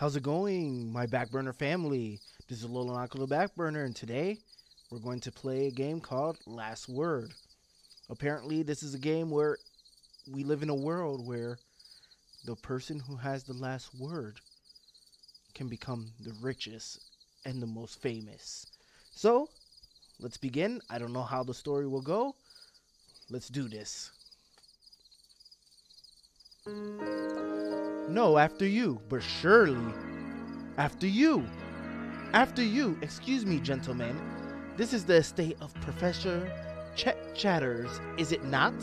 How's it going, my Backburner family? This is Lolanoko the Backburner, and today we're going to play a game called Last Word. Apparently, this is a game where we live in a world where the person who has the last word can become the richest and the most famous. So, let's begin. I don't know how the story will go. Let's do this. No, after you, but surely. After you. After you. Excuse me, gentlemen. This is the estate of Professor Chet Chatters, is it not?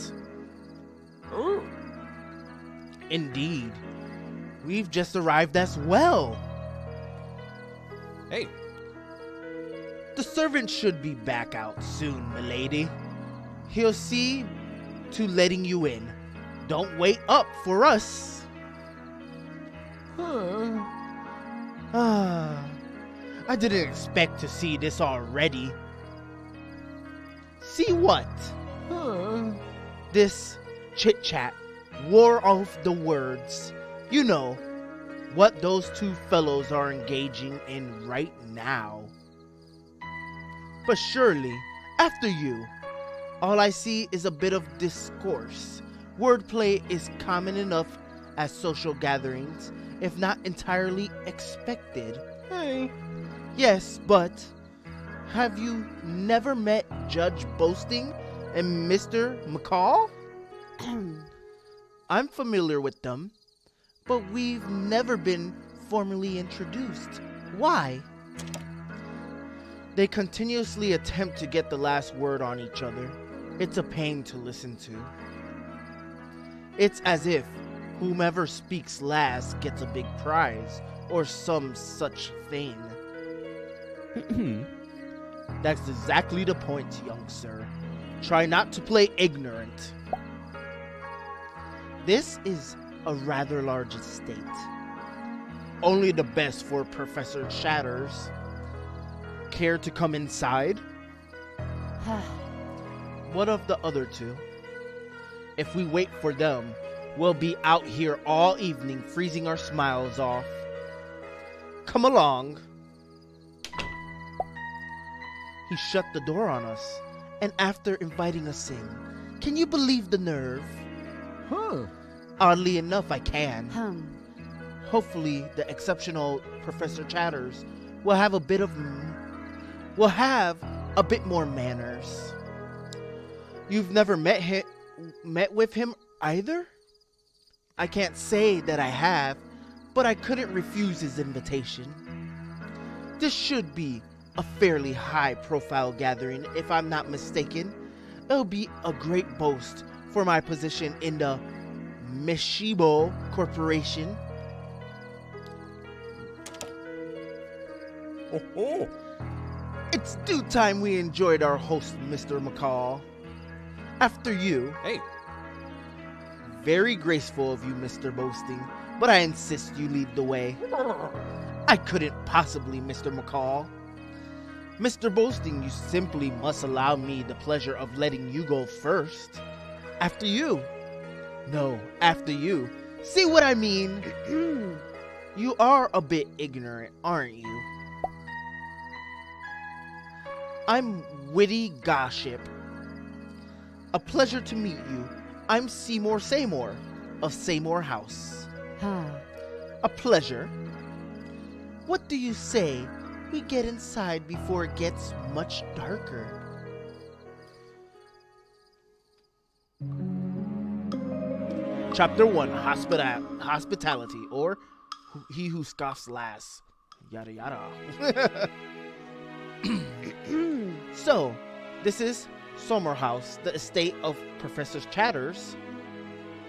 Oh, Indeed. We've just arrived as well. hey, The servant should be back out soon, milady. He'll see to letting you in. Don't wait up for us. Huh, Ah, I didn't expect to see this already. See what? huh. This chit chat wore off the words. You know, what those two fellows are engaging in right now. But surely, after you, all I see is a bit of discourse. Wordplay is common enough at social gatherings, if not entirely expected. Hey, Yes, but have you never met Judge Boasting and Mr. McCall? I'm familiar with them, but we've never been formally introduced. Why? They continuously attempt to get the last word on each other. It's a pain to listen to. It's as if whomever speaks last gets a big prize or some such thing. That's exactly the point, young sir. Try not to play ignorant. This is a rather large estate. Only the best for Professor Chatters. Care to come inside? what of the other two? If we wait for them, we'll be out here all evening freezing our smiles off. Come along. He shut the door on us, and after inviting us in, can you believe the nerve? huh. Oddly enough, I can. Hum. Hopefully, the exceptional Professor Chatters will have a bit of. will have a bit more manners. You've never met him, met with him either? I can't say that I have, but I couldn't refuse his invitation. This should be a fairly high profile gathering, if I'm not mistaken. It'll be a great boast for my position in the Mishibo Corporation. Oh, oh. It's due time we enjoyed our host, Mr. McCall. After you, Hey, very graceful of you, Mr. Boasting, but I insist you lead the way. I couldn't possibly, Mr. McCall. Mr. Boasting, you simply must allow me the pleasure of letting you go first. After you. No, after you. See what I mean? you are a bit ignorant, aren't you? I'm Witty Gossip. A pleasure to meet you. I'm Seymour Seymour of Seymour House. Huh. A pleasure. What do you say we get inside before it gets much darker? Chapter 1 Hospita- Hospitality, or He Who Scoffs Last. Yada yada. so, this is Seymour House, the estate of Professor Chatters.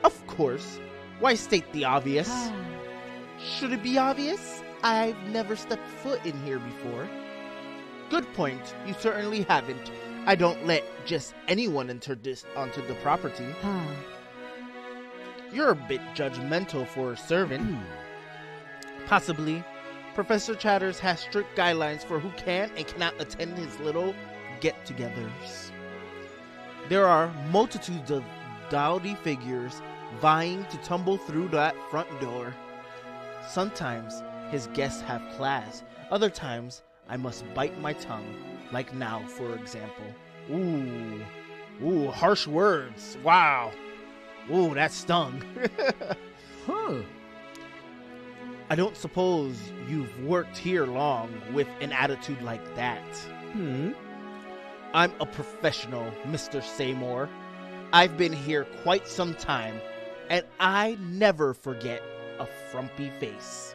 Of course. Why state the obvious? Should it be obvious? I've never stepped foot in here before. Good point. You certainly haven't. I don't let just anyone enter this onto the property. You're a bit judgmental for a servant. Hmm. Possibly. Professor Chatters has strict guidelines for who can and cannot attend his little get togethers. There are multitudes of dowdy figures vying to tumble through that front door. Sometimes his guests have class. Other times, I must bite my tongue, like now, for example. Ooh, ooh, harsh words. Wow. Ooh, that stung. Huh. I don't suppose you've worked here long with an attitude like that. Hmm. I'm a professional, Mr. Seymour. I've been here quite some time, and I never forget a frumpy face.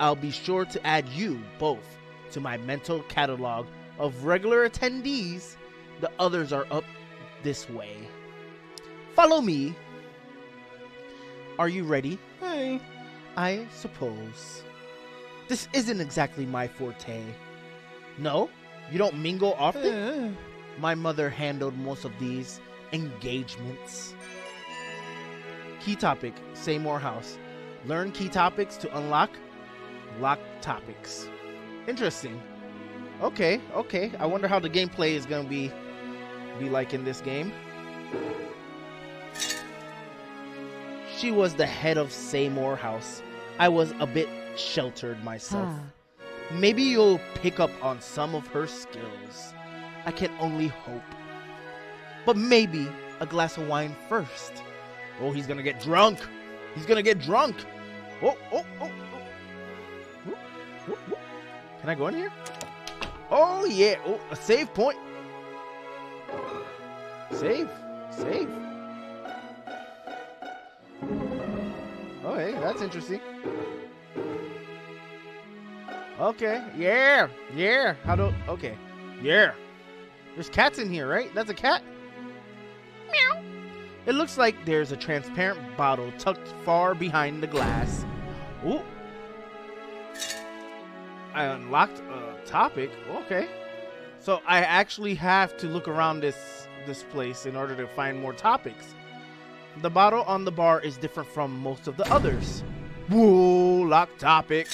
I'll be sure to add you both to my mental catalog of regular attendees. The others are up this way. Follow me. Are you ready? Hey. I suppose. This isn't exactly my forte. No? You don't mingle often? Eh. My mother handled most of these engagements. Key topic Seymour House. Learn key topics to unlock lock topics. Interesting. Okay, okay. I wonder how the gameplay is gonna be be like in this game. She was the head of Seymour House. I was a bit sheltered myself. Maybe you'll pick up on some of her skills. I can only hope. But maybe a glass of wine first. Oh, he's gonna get drunk. He's gonna get drunk. Oh, oh, oh, oh. Can I go in here? Oh, yeah. Oh, a save point. Save. Save. Oh, hey, that's interesting. Okay, yeah, yeah. How do? Okay, yeah. There's cats in here, right? That's a cat. Meow. It looks like there's a transparent bottle tucked far behind the glass. Ooh. I unlocked a topic. Okay. So I actually have to look around this this place in order to find more topics. The bottle on the bar is different from most of the others. Whoa, lock topic.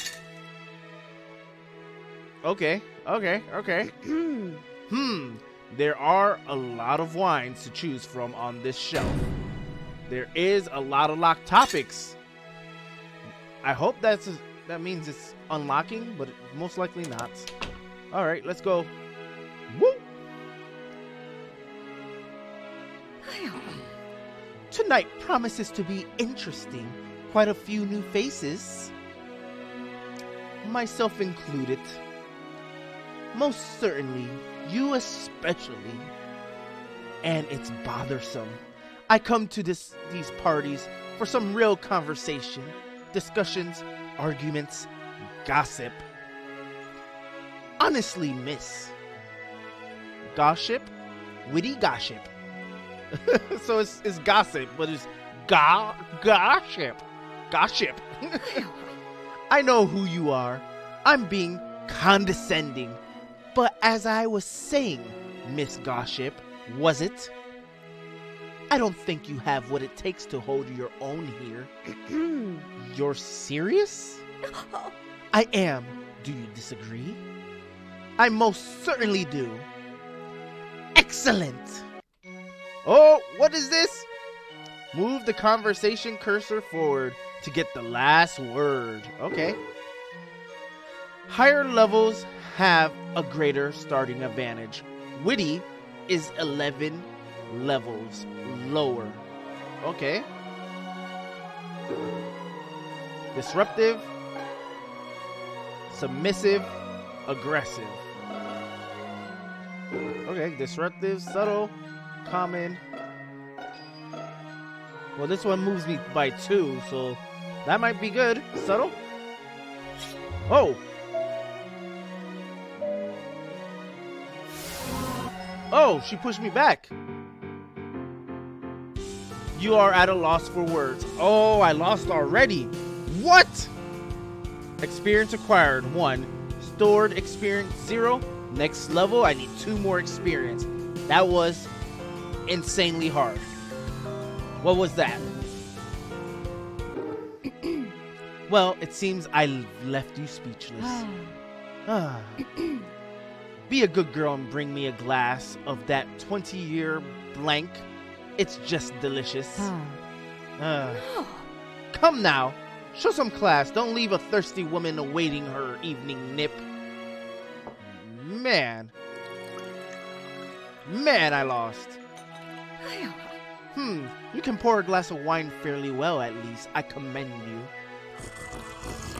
Okay, okay, okay. hmm, there are a lot of wines to choose from on this shelf. There is a lot of locked topics. I hope that's that means it's unlocking, but most likely not. All right, let's go. Woo! Tonight promises to be interesting. Quite a few new faces. Myself included. Most certainly, you especially. And it's bothersome. I come to this these parties for some real conversation, discussions, arguments, gossip. Honestly, miss. Gossip? Witty gossip. so it's, it's gossip, but it's ga gossip. Gossip. I know who you are. I'm being condescending. But as I was saying, Miss Gossip, was it? I don't think you have what it takes to hold your own here. You're serious? I am. Do you disagree? I most certainly do. Excellent. Oh, what is this? Move the conversation cursor forward to get the last word. Okay. Higher levels have a greater starting advantage. Witty is 11 levels lower. Okay. Disruptive, submissive, aggressive. Okay, disruptive, subtle, common. Well, this one moves me by two, so that might be good. Subtle. Oh. Oh, she pushed me back. You are at a loss for words. Oh, I lost already. What? Experience acquired, one. Stored experience, zero. Next level, I need two more experience. That was insanely hard. What was that? well, it seems I left you speechless. Ah. Be a good girl and bring me a glass of that 20 year blank. It's just delicious. Ah. Come now. Show some class. Don't leave a thirsty woman awaiting her evening nip. Man. Man, I lost. Hmm, you can pour a glass of wine fairly well, at least. I commend you.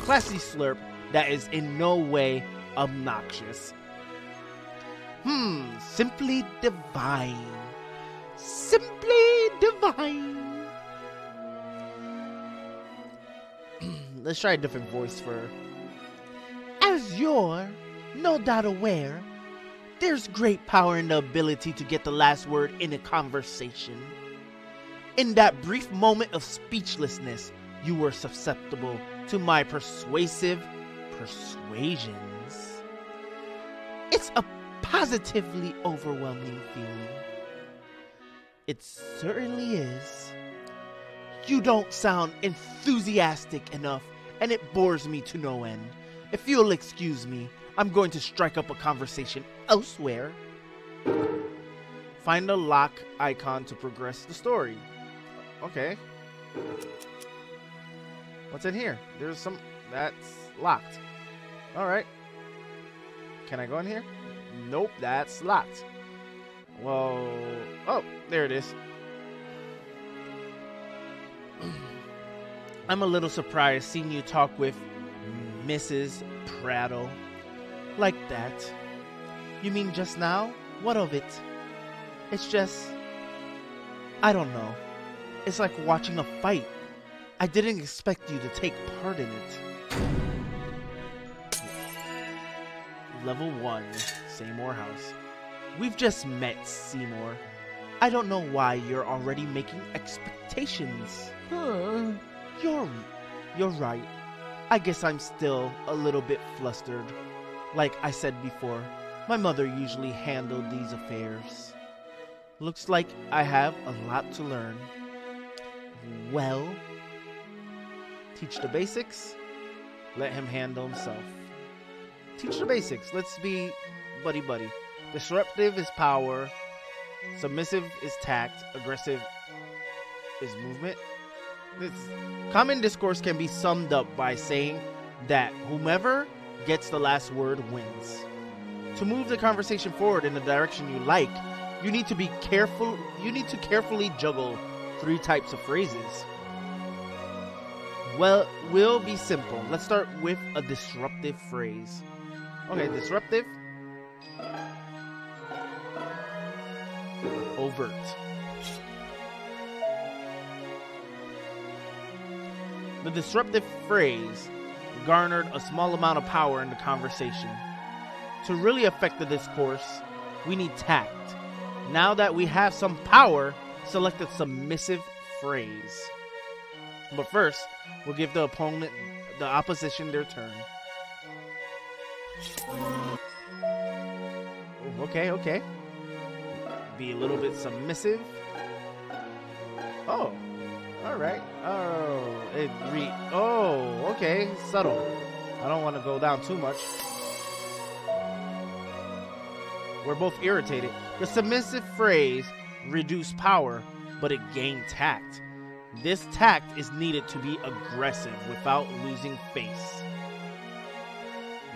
Classy slurp that is in no way obnoxious. Hmm, simply divine. Simply divine. Let's try a different voice for. As you're no doubt aware, there's great power in the ability to get the last word in a conversation. In that brief moment of speechlessness, you were susceptible to my persuasive persuasions. It's a positively overwhelming feeling. It certainly is. You don't sound enthusiastic enough, and it bores me to no end. If you'll excuse me, I'm going to strike up a conversation elsewhere. Find the lock icon to progress the story. Okay. What's in here? There's some. That's locked. Alright. Can I go in here? Nope, that's locked. Well. Oh, there it is. I'm a little surprised seeing you talk with Mrs. Prattle like that. You mean just now? What of it? It's just. I don't know. It's like watching a fight. I didn't expect you to take part in it. Level 1, Seymour House. We've just met, Seymour. I don't know why you're already making expectations. Huh. You're you're right. I guess I'm still a little bit flustered. Like I said before, my mother usually handled these affairs. Looks like I have a lot to learn. Well, teach the basics, let him handle himself. Teach the basics. Let's be buddy buddy. Disruptive is power, submissive is tact, aggressive is movement. This common discourse can be summed up by saying that whomever gets the last word wins. To move the conversation forward in the direction you like, you need to be careful. You need to carefully juggle three types of phrases. Well, we'll be simple. Let's start with a disruptive phrase. Okay, disruptive. Overt. The disruptive phrase garnered a small amount of power in the conversation. To really affect the discourse, we need tact. Now that we have some power, select a submissive phrase. But first, we'll give the opponent, the opposition, their turn. Okay, okay. Be a little bit submissive. Oh, all right. Oh, it re. Oh, okay. Subtle. I don't want to go down too much. We're both irritated. The submissive phrase reduced power, but it gained tact. This tact is needed to be aggressive without losing face.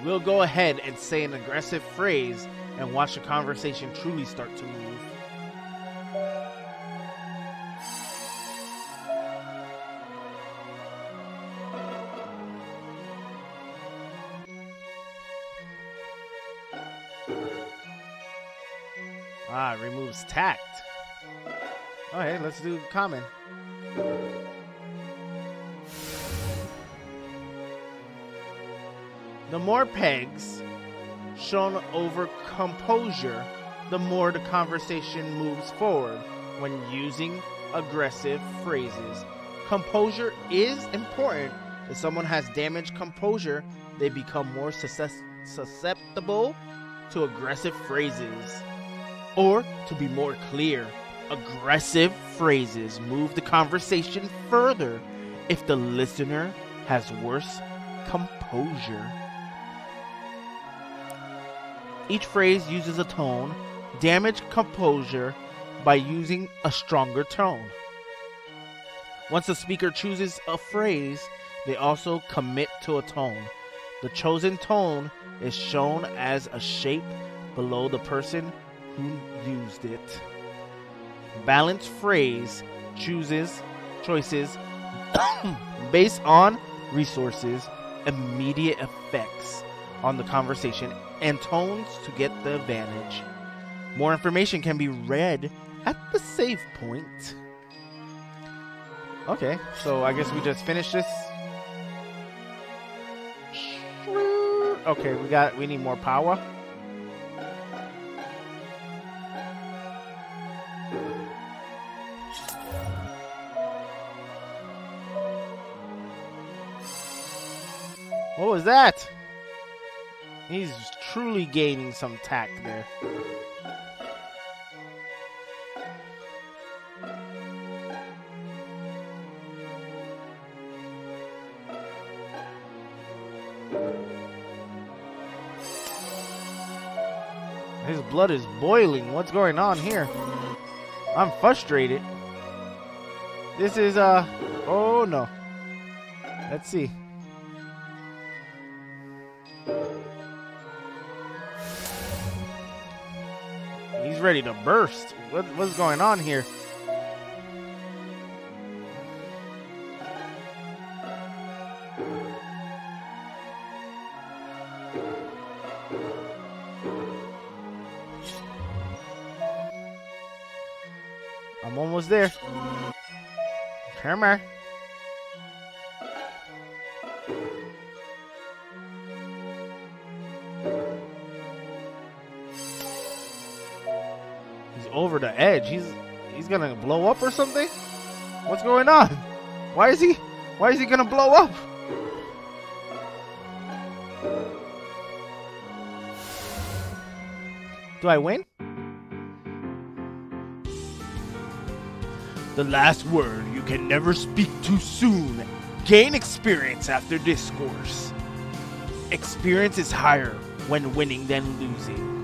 We'll go ahead and say an aggressive phrase and watch the conversation truly start to move. Ah, removes tact. Okay, let's do common. The more pegs shown over composure, the more the conversation moves forward when using aggressive phrases. Composure is important. If someone has damaged composure, they become more susceptible to aggressive phrases. Or, to be more clear, aggressive phrases move the conversation further if the listener has worse composure. Each phrase uses a tone, damage composure by using a stronger tone. Once the speaker chooses a phrase, They also commit to a tone. The chosen tone is shown as a shape below the person who used it. Balanced phrase chooses choices based on resources, immediate effects on the conversation, and tones to get the advantage. More information can be read at the save point. Okay, so I guess we just finished this. Okay, we got we need more power. What was that? He's truly gaining some tact there. His blood is boiling. What's going on here? I'm frustrated. This is, uh, oh no. Let's see. Ready to burst. What, what's going on here? I'm almost there. Come here. Edge. He's he's gonna blow up or something. What's going on? Why is he? Why is he gonna blow up? Do I win? The last word you can never speak too soon. Gain experience after discourse. Experience is higher when winning than losing.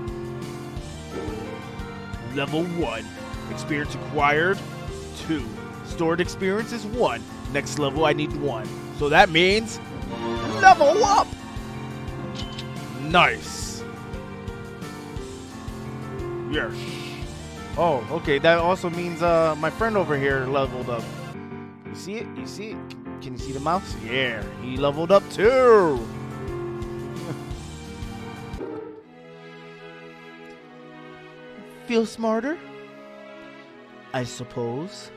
Level 1. Experience acquired 2. Stored experience is 1. Next level I need 1. So that means level up. Nice. Yes. Oh, okay. That also means uh my friend over here leveled up. You see it? You see it? Can you see the mouse? Yeah, he leveled up too. Feel smarter? I suppose.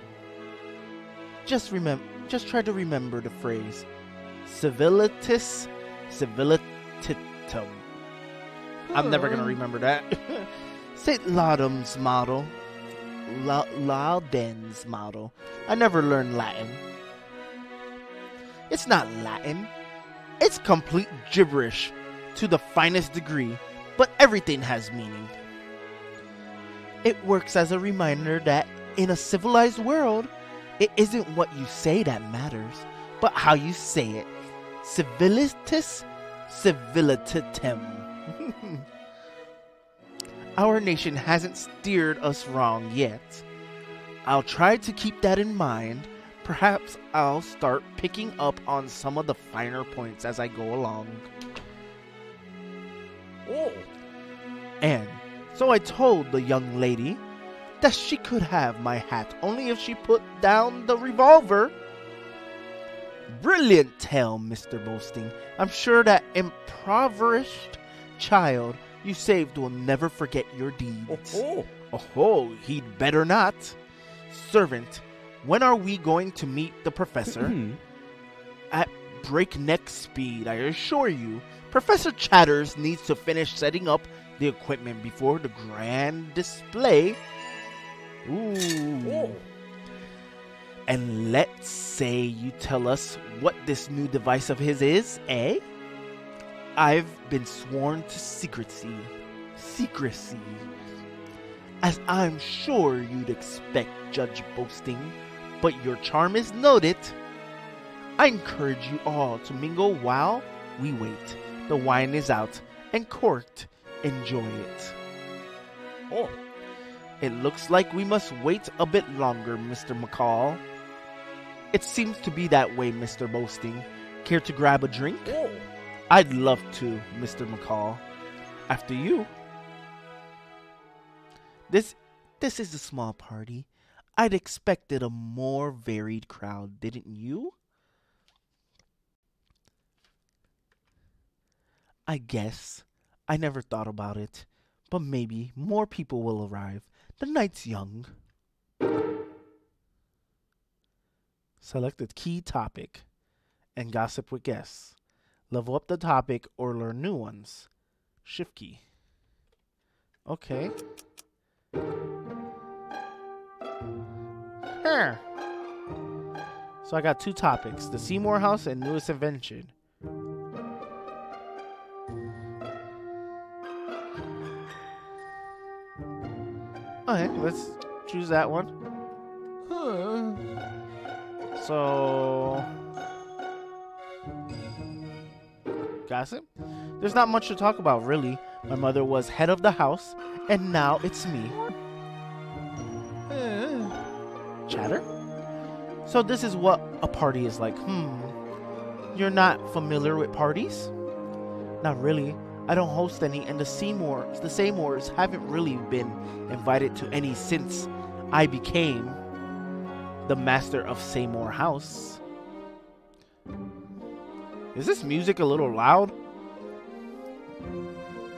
Just remember just try to remember the phrase civilitas civilitatum. I'm never gonna hmm. remember that. St. Laudum's model. La- Lauden's model. I never learned Latin. It's not Latin. It's complete gibberish to the finest degree, but everything has meaning. It works as a reminder that in a civilized world, it isn't what you say that matters, but how you say it. Civilitas civilitatem. Our nation hasn't steered us wrong yet. I'll try to keep that in mind. Perhaps I'll start picking up on some of the finer points as I go along. Oh. And so I told the young lady that she could have my hat only if she put down the revolver. Brilliant tale, Mr. Boasting. I'm sure that impoverished child you saved will never forget your deeds. Oh. Oh, he'd better not. Servant, when are we going to meet the professor? Hmm. At breakneck speed, I assure you. Professor Chatters needs to finish setting up the equipment before the grand display. Ooh. Oh. And let's say you tell us what this new device of his is, eh? I've been sworn to secrecy. Secrecy. As I'm sure you'd expect, Judge Boasting, but your charm is noted. I encourage you all to mingle while we wait. The wine is out and corked. Enjoy it. Oh. It looks like we must wait a bit longer, Mr. McCall. It seems to be that way, Mr. Boasting. Care to grab a drink? Oh. I'd love to, Mr. McCall. After you. This this is a small party. I'd expected a more varied crowd, didn't you? I guess. I never thought about it. But maybe more people will arrive. The night's young. Select a key topic and gossip with guests. Level up the topic or learn new ones. Shift key. Okay. Here. So I got two topics the Seymour House and newest invention. Okay, let's choose that one. Huh. So. Gossip? There's not much to talk about, really. My mother was head of the house, and now it's me. Chatter? So, this is what a party is like. Hmm. You're not familiar with parties? Not really. I don't host any, and the Seymours, the Seymours haven't really been invited to any since I became the master of Seymour House. Is this music a little loud?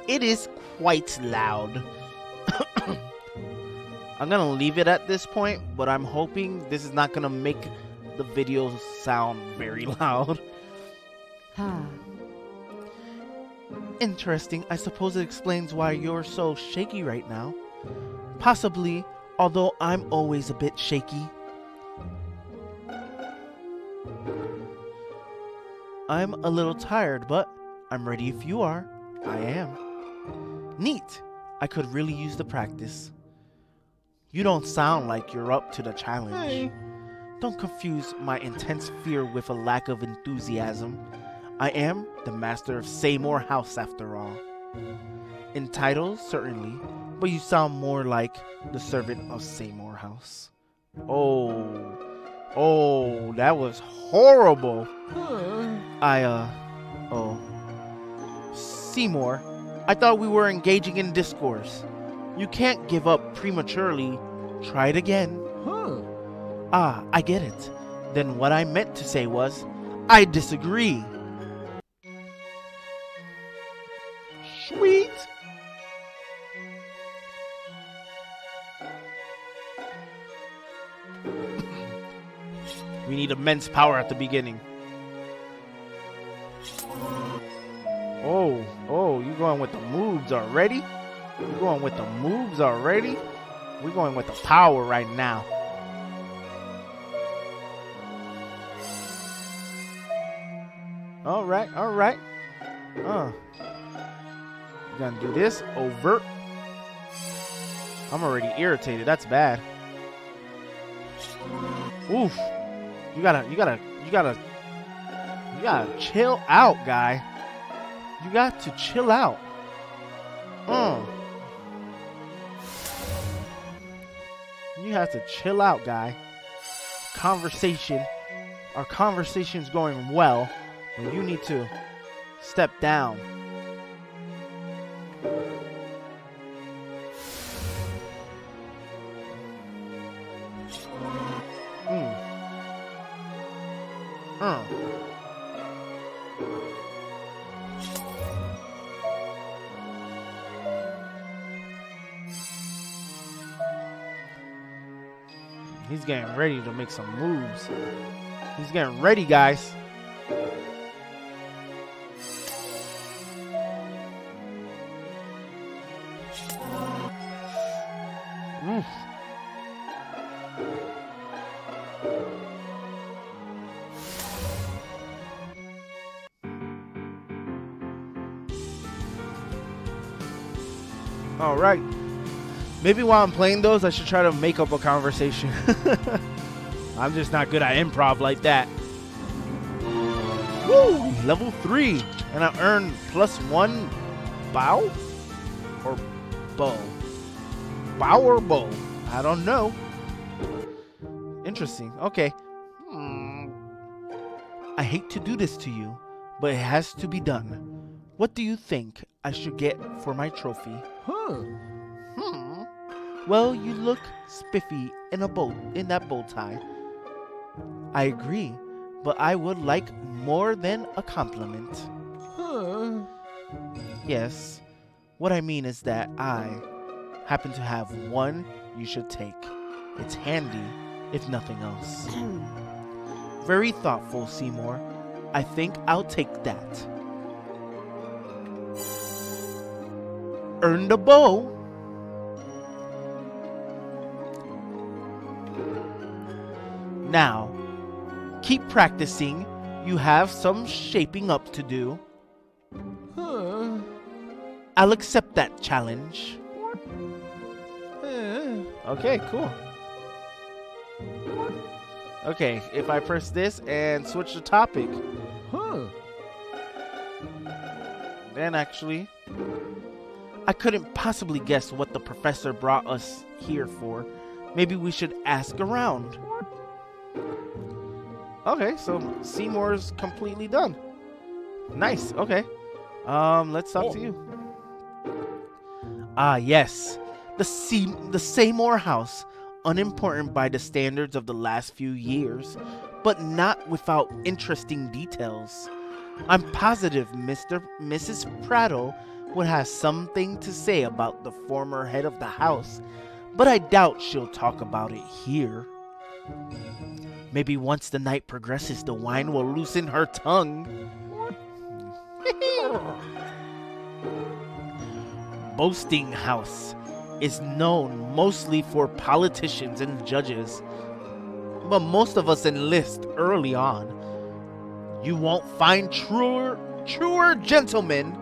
It is quite loud. I'm gonna leave it at this point, but I'm hoping this is not gonna make the video sound very loud. Interesting. I suppose it explains why you're so shaky right now. Possibly, although I'm always a bit shaky. I'm a little tired, but I'm ready if you are. I am. Neat. I could really use the practice. You don't sound like you're up to the challenge. Hey. Don't confuse my intense fear with a lack of enthusiasm. I am the master of Seymour House after all. In title, certainly, but you sound more like the servant of Seymour House. Oh, oh, that was horrible. I, uh, oh. Seymour, I thought we were engaging in discourse. You can't give up prematurely. Try it again. Huh. Ah, I get it. Then what I meant to say was, I disagree. We need immense power at the beginning. Oh, oh, you going with the moves already? You going with the moves already? We're going with the power right now. All right, all right. Uh, you gonna do this overt? I'm already irritated. That's bad. Oof. You gotta, you gotta, you gotta, you gotta chill out, guy. You got to chill out. Uh. You have to chill out, guy. Conversation. Our conversation's going well. But you need to step down. He's getting ready to make some moves. He's getting ready, guys. Maybe while I'm playing those, I should try to make up a conversation. I'm just not good at improv like that. Woo! Level three, and I earn plus one bow or bow. Bow or bow? I don't know. Interesting. Okay. Hmm. I hate to do this to you, but it has to be done. What do you think I should get for my trophy? Huh. Well, you look spiffy in a bow in that bow tie. I agree, but I would like more than a compliment. Huh. Yes. What I mean is that I happen to have one you should take. It's handy, if nothing else. Very thoughtful, Seymour. I think I'll take that. Earn the bow. Now, keep practicing. You have some shaping up to do. Huh. I'll accept that challenge. Okay, cool. Okay, if I press this and switch the topic, Huh. then actually, I couldn't possibly guess what the professor brought us here for. Maybe we should ask around. Okay, so Seymour's completely done. Nice. Okay. Um, let's talk to you. Ah, yes. The Se- the Seymour house, unimportant by the standards of the last few years, but not without interesting details. I'm positive Mr. Mrs. Prattle would have something to say about the former head of the house, but I doubt she'll talk about it here. Maybe once the night progresses, the wine will loosen her tongue. Boasting House is known mostly for politicians and judges, but most of us enlist early on. You won't find truer, truer gentlemen.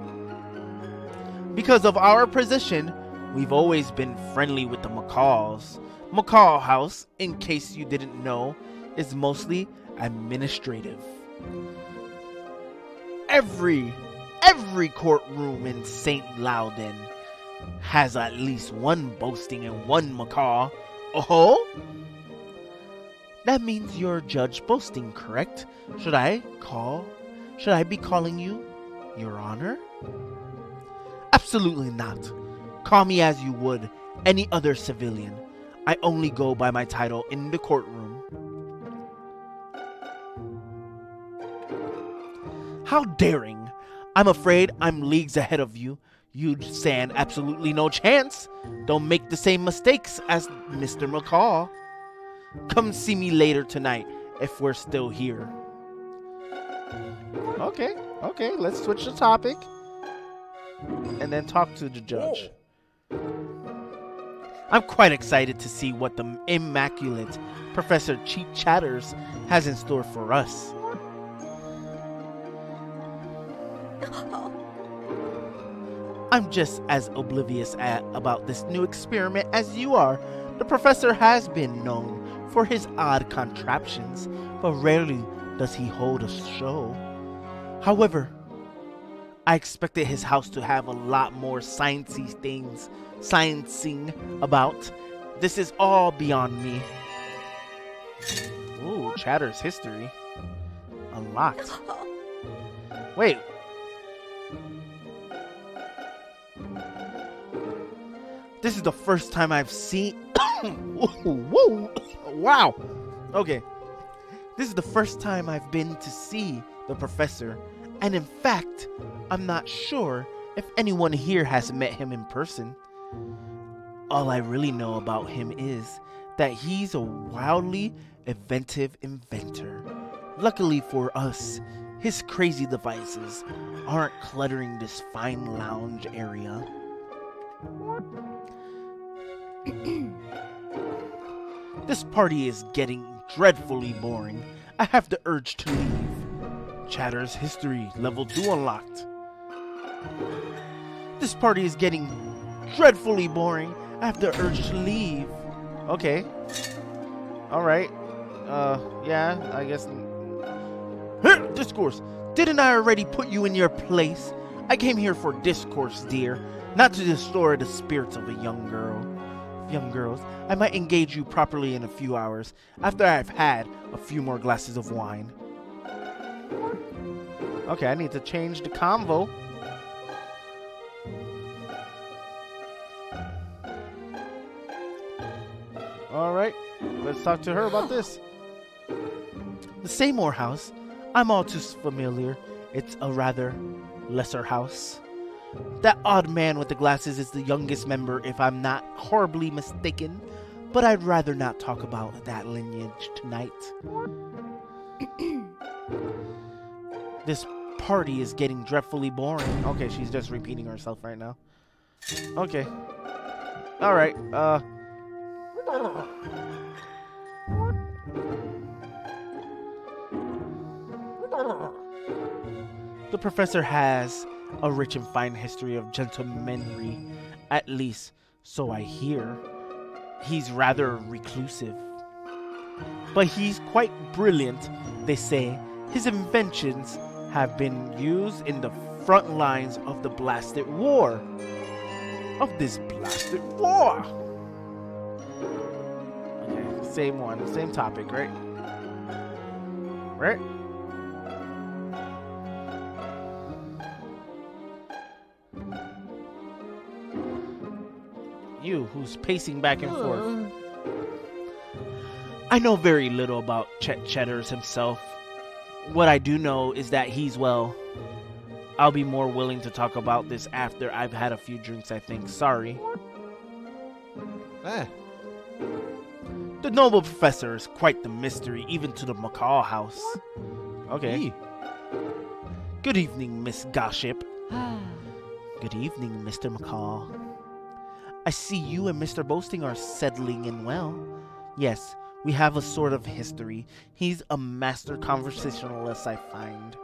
Because of our position, we've always been friendly with the McCalls. McCall House, in case you didn't know, is mostly administrative. Every every courtroom in St. Loudon has at least one boasting and one McCall. Oh? That means you're Judge Boasting, correct? Should I call? Should I be calling you Your Honor? Absolutely not. Call me as you would any other civilian. I only go by my title in the courtroom. How daring! I'm afraid I'm leagues ahead of you. You'd stand absolutely no chance. Don't make the same mistakes as Mr. McCall. Come see me later tonight if we're still here. Okay, okay, let's switch the topic and then talk to the judge. I'm quite excited to see what the immaculate Professor Chet Chatters has in store for us. I'm just as oblivious at, about this new experiment as you are. The professor has been known for his odd contraptions, but rarely does he hold a show. However, I expected his house to have a lot more sciencey things, sciencing about. This is all beyond me. Ooh, Chatter's history. Unlocked. Wait. This is the first time I've seen. wow. Okay. This is the first time I've been to see the professor, and in fact, I'm not sure if anyone here has met him in person. All I really know about him is that he's a wildly inventive inventor. Luckily for us, his crazy devices aren't cluttering this fine lounge area. this party is getting dreadfully boring. I have the urge to leave. Chatter's history, level 2 unlocked. This party is getting dreadfully boring. I have the urge to leave. Okay. Alright. Uh, yeah, I guess. Discourse. Didn't I already put you in your place? I came here for discourse, dear, not to destroy the spirits of a young girl. Young girls, I might engage you properly in a few hours, after I've had a few more glasses of wine. Okay, I need to change the convo. All right, let's talk to her about this. The Seymour house. I'm all too familiar. It's a rather lesser house. That odd man with the glasses is the youngest member, if I'm not horribly mistaken. But I'd rather not talk about that lineage tonight. this party is getting dreadfully boring. Okay, she's just repeating herself right now. Okay. Alright, uh. The professor has a rich and fine history of gentlemanry, at least so I hear. He's rather reclusive. But he's quite brilliant, they say. His inventions have been used in the front lines of the blasted war. Of this blasted war. Okay, same one, same topic, right? Right? You, who's pacing back and forth. I know very little about Chet Chatters himself. What I do know is that he's well. I'll be more willing to talk about this after I've had a few drinks, I think. Sorry. Ah, The noble professor is quite the mystery, even to the McCall house. Okay. Good evening, Miss Gossip. Ah. Good evening, Mr. McCall. I see you and Mr. Boasting are settling in well. Yes, we have a sort of history. He's a master conversationalist, I find.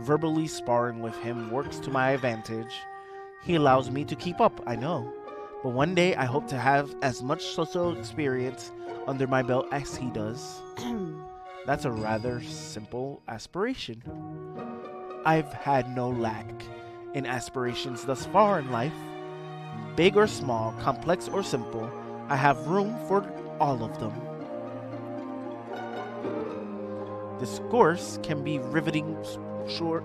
Verbally sparring with him works to my advantage. He allows me to keep up, I know. But one day I hope to have as much social experience under my belt as he does. That's a rather simple aspiration. I've had no lack in aspirations thus far in life. Big or small, complex or simple, I have room for all of them. Discourse can be riveting short.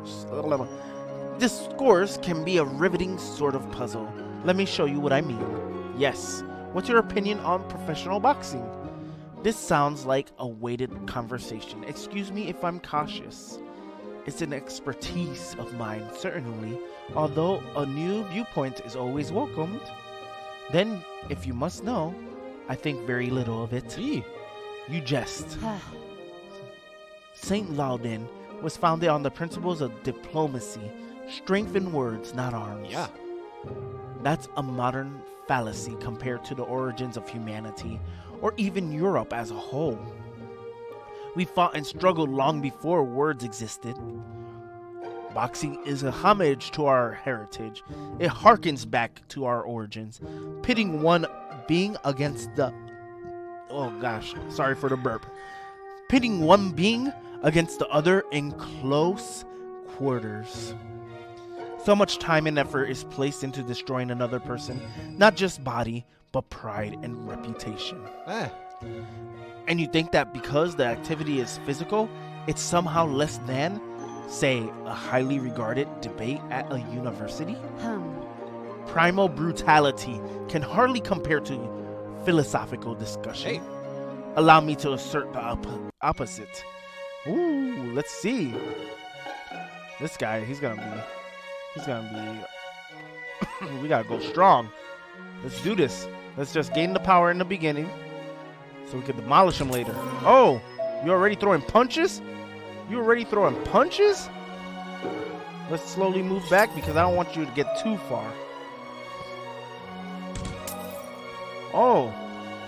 Discourse can be a riveting sort of puzzle. Let me show you what I mean. Yes. What's your opinion on professional boxing? This sounds like a weighted conversation. Excuse me if I'm cautious. It's an expertise of mine, certainly, although a new viewpoint is always welcomed. Then, if you must know, I think very little of it. Ee. You jest. St. Laudin was founded on the principles of diplomacy, strength in words, not arms. Yeah. That's a modern fallacy compared to the origins of humanity, or even Europe as a whole. We fought and struggled long before words existed. Boxing is a homage to our heritage. It harkens back to our origins, pitting one being against the. Oh gosh, sorry for the burp. Pitting one being against the other in close quarters. So much time and effort is placed into destroying another person, not just body, but pride and reputation. Ah, And you think that because the activity is physical, it's somehow less than, say, a highly regarded debate at a university? Hum. Primal brutality can hardly compare to philosophical discussion. Hey. Allow me to assert the op- opposite. Ooh, let's see. This guy, he's gonna be, he's gonna be. we gotta go strong. Let's do this. Let's just gain the power in the beginning, so we can demolish him later. Oh, you already throwing punches? You already throwing punches? Let's slowly move back because I don't want you to get too far. Oh,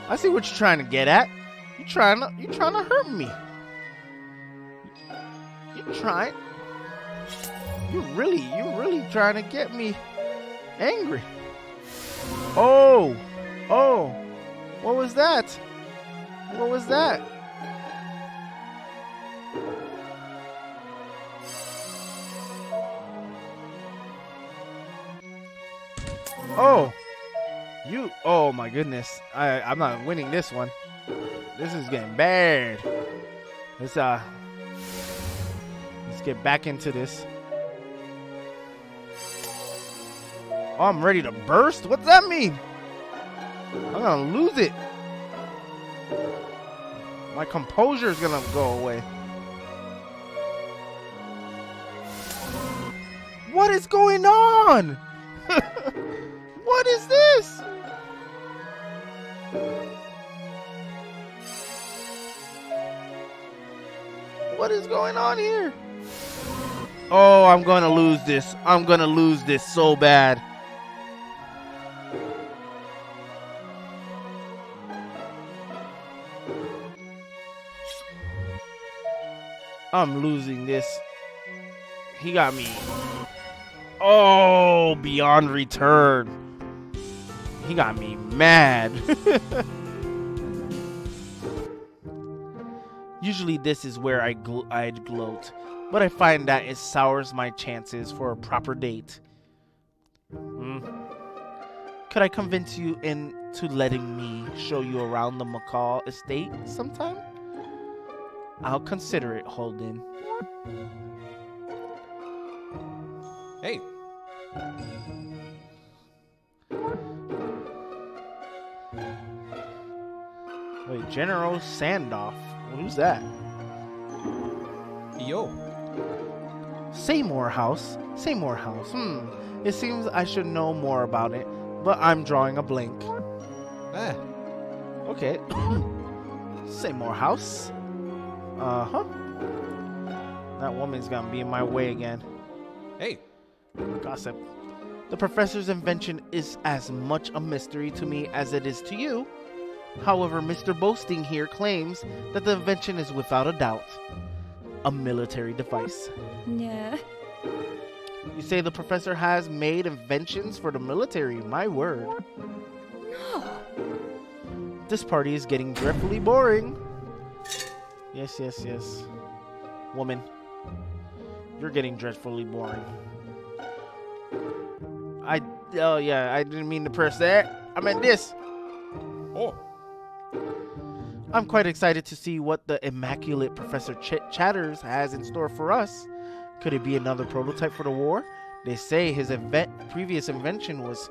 I see what you're trying to get at. You trying to you trying to hurt me. You trying. You really you really trying to get me angry. Oh, oh, what was that? What was that? Oh, you. Oh my goodness. I I'm not winning this one. This is getting bad. Let's uh. Let's get back into this. Oh, I'm ready to burst? What's that mean? I'm gonna lose it. My composure is gonna go away. What is going on? what is this? What is going on here? Oh, I'm gonna lose this. I'm gonna lose this so bad. I'm losing this. He got me. Oh, beyond return. He got me mad. Usually, this is where I gl- I'd gloat, but I find that it sours my chances for a proper date. Hmm. Could I convince you into letting me show you around the McCall estate sometime? I'll consider it, Holden. Hey, Wait, General Sandoff. Who's that? yo. Seymour House. Seymour House. Hmm. It seems I should know more about it, but I'm drawing a blank. Ah, Okay. Seymour House. Uh huh. That woman's gonna be in my way again. hey, Gossip. The professor's invention is as much a mystery to me as it is to you. However, Mr. Boasting here claims that the invention is without a doubt a military device. Yeah. You say the professor has made inventions for the military. My word. No. This party is getting dreadfully boring. Yes, yes, yes. Woman, you're getting dreadfully boring. I, oh yeah, I didn't mean to press that. I meant this. oh, I'm quite excited to see what the immaculate Professor Ch- Chatters has in store for us. Could it be another prototype for the war? They say his invent- previous invention was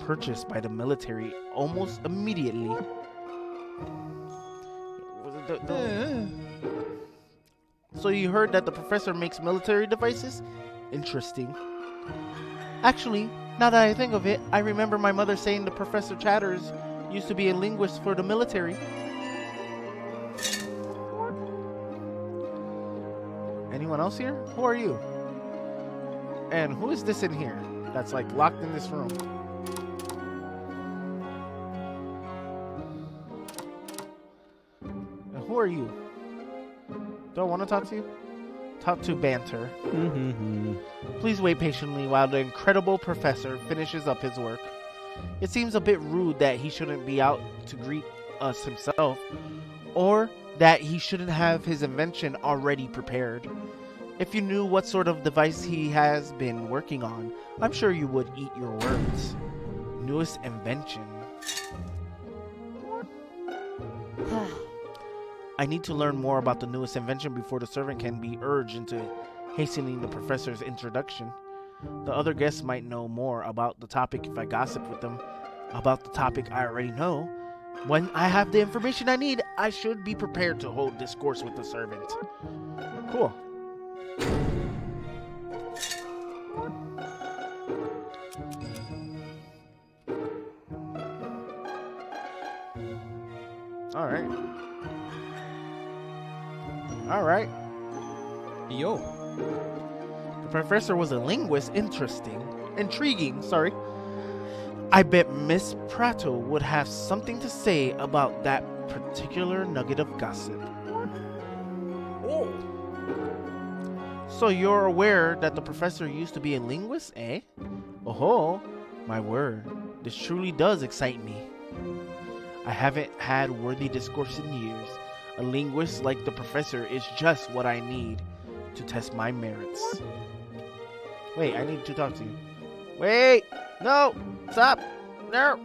purchased by the military almost immediately. The- the- so you heard that the professor makes military devices? Interesting. Actually, now that I think of it, I remember my mother saying the Professor Chatters used to be a linguist for the military. Anyone else here? Who are you? And who is this in here that's like locked in this room? Who are you? Do I want to talk to you? Talk to Banter. mm-hmm. Please wait patiently while the incredible professor finishes up his work. It seems a bit rude that he shouldn't be out to greet us himself, or that he shouldn't have his invention already prepared. If you knew what sort of device he has been working on, I'm sure you would eat your words. Newest invention. I need to learn more about the newest invention before the servant can be urged into hastening the professor's introduction. The other guests might know more about the topic if I gossip with them about the topic I already know. When I have the information I need, I should be prepared to hold discourse with the servant. Cool. Yo. The professor was a linguist. Interesting. Intriguing, sorry. I bet Miss Prato would have something to say about that particular nugget of gossip. Oh, So you're aware that the professor used to be a linguist, eh? Oh, my word. This truly does excite me. I haven't had worthy discourse in years. A linguist like the professor is just what I need to test my merits. Wait, I need to talk to you. Wait! No! Stop! No!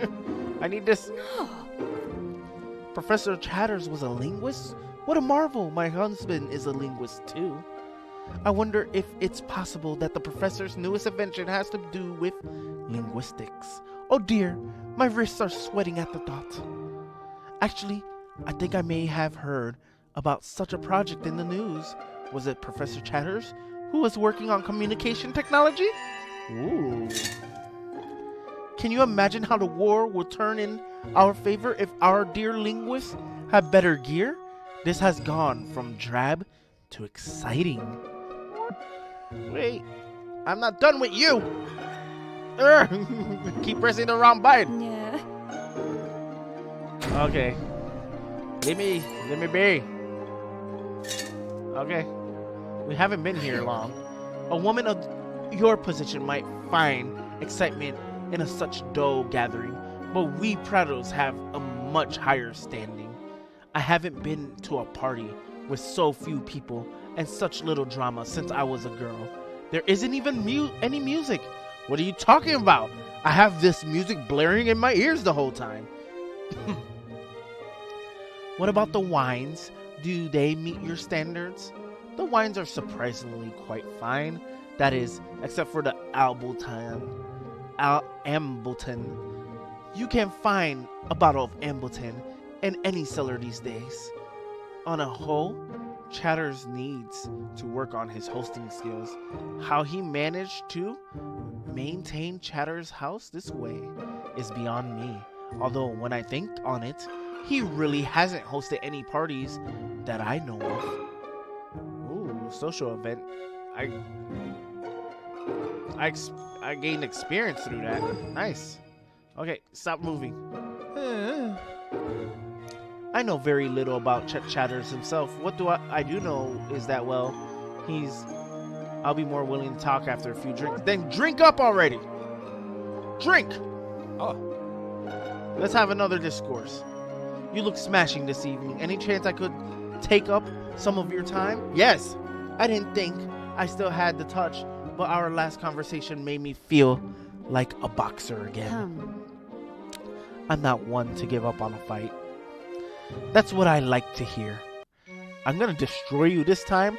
I need this. Professor Chatters was a linguist? What a marvel! My husband is a linguist too. I wonder if it's possible that the professor's newest invention has to do with linguistics. Oh dear, my wrists are sweating at the thought. Actually, I think I may have heard about such a project in the news. Was it Professor Chatters who was working on communication technology? Ooh. Can you imagine how the war will turn in our favor if our dear linguists have better gear? This has gone from drab to exciting. Wait, I'm not done with you. Keep pressing the wrong button. Yeah. Okay. Let me, let me be. Okay. We haven't been here long. A woman of your position might find excitement in a such dull gathering, but we Prados have a much higher standing. I haven't been to a party with so few people and such little drama since I was a girl. There isn't even mu- any music. What are you talking about? I have this music blaring in my ears the whole time. what about the wines? Do they meet your standards? The wines are surprisingly quite fine. That is, except for the Albleton. Al- Ambleton. You can find a bottle of Ambleton in any cellar these days. On a whole, Chatters needs to work on his hosting skills. How he managed to maintain Chatter's house this way is beyond me. Although, when I think on it, he really hasn't hosted any parties that I know of. Social event. I I I gained experience through that. Nice. Okay, stop moving. I know very little about Ch- Chatters himself. What do I, I do know is that well, he's. I'll be more willing to talk after a few drinks. Then drink up already. Drink. Oh, Let's have another discourse. You look smashing this evening. Any chance I could take up some of your time? Yes. I didn't think I still had the touch, but our last conversation made me feel like a boxer again. I'm not one to give up on a fight. That's what I like to hear. I'm gonna destroy you this time.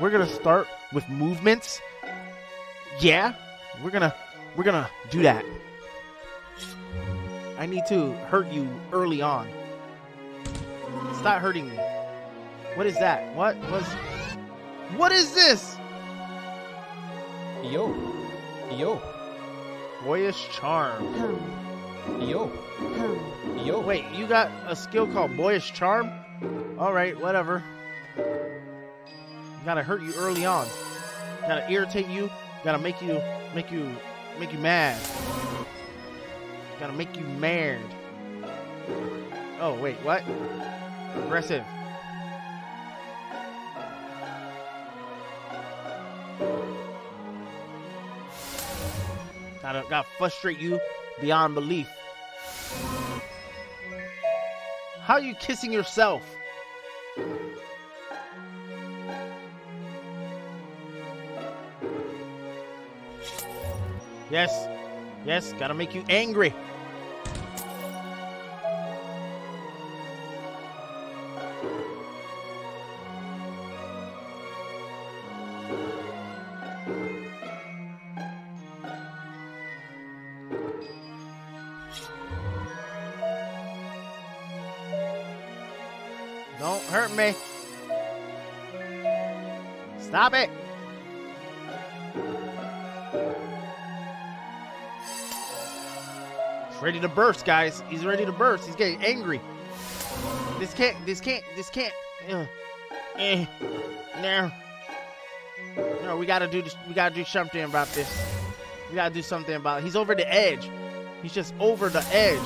We're gonna start with movements. Yeah, we're gonna we're gonna do that. I need to hurt you early on. Stop hurting me. What is that? What was What is this? yo, yo, Boyish charm. Come. yo, Come. yo. Wait, you got a skill called Boyish Charm? Alright, whatever. Gotta hurt you early on. Gotta irritate you. Gotta make you make you make you mad. Gotta make you mad. Oh wait, what? Aggressive. Gotta gotta frustrate you beyond belief. How are you kissing yourself? Yes, yes, gotta make you angry. Stop it. He's ready to burst, guys. He's ready to burst. He's getting angry. This can't, this can't, this can't. Uh, eh, no. No, we gotta do this. We gotta do something about this. We gotta do something about It. He's over the edge. He's just over the edge.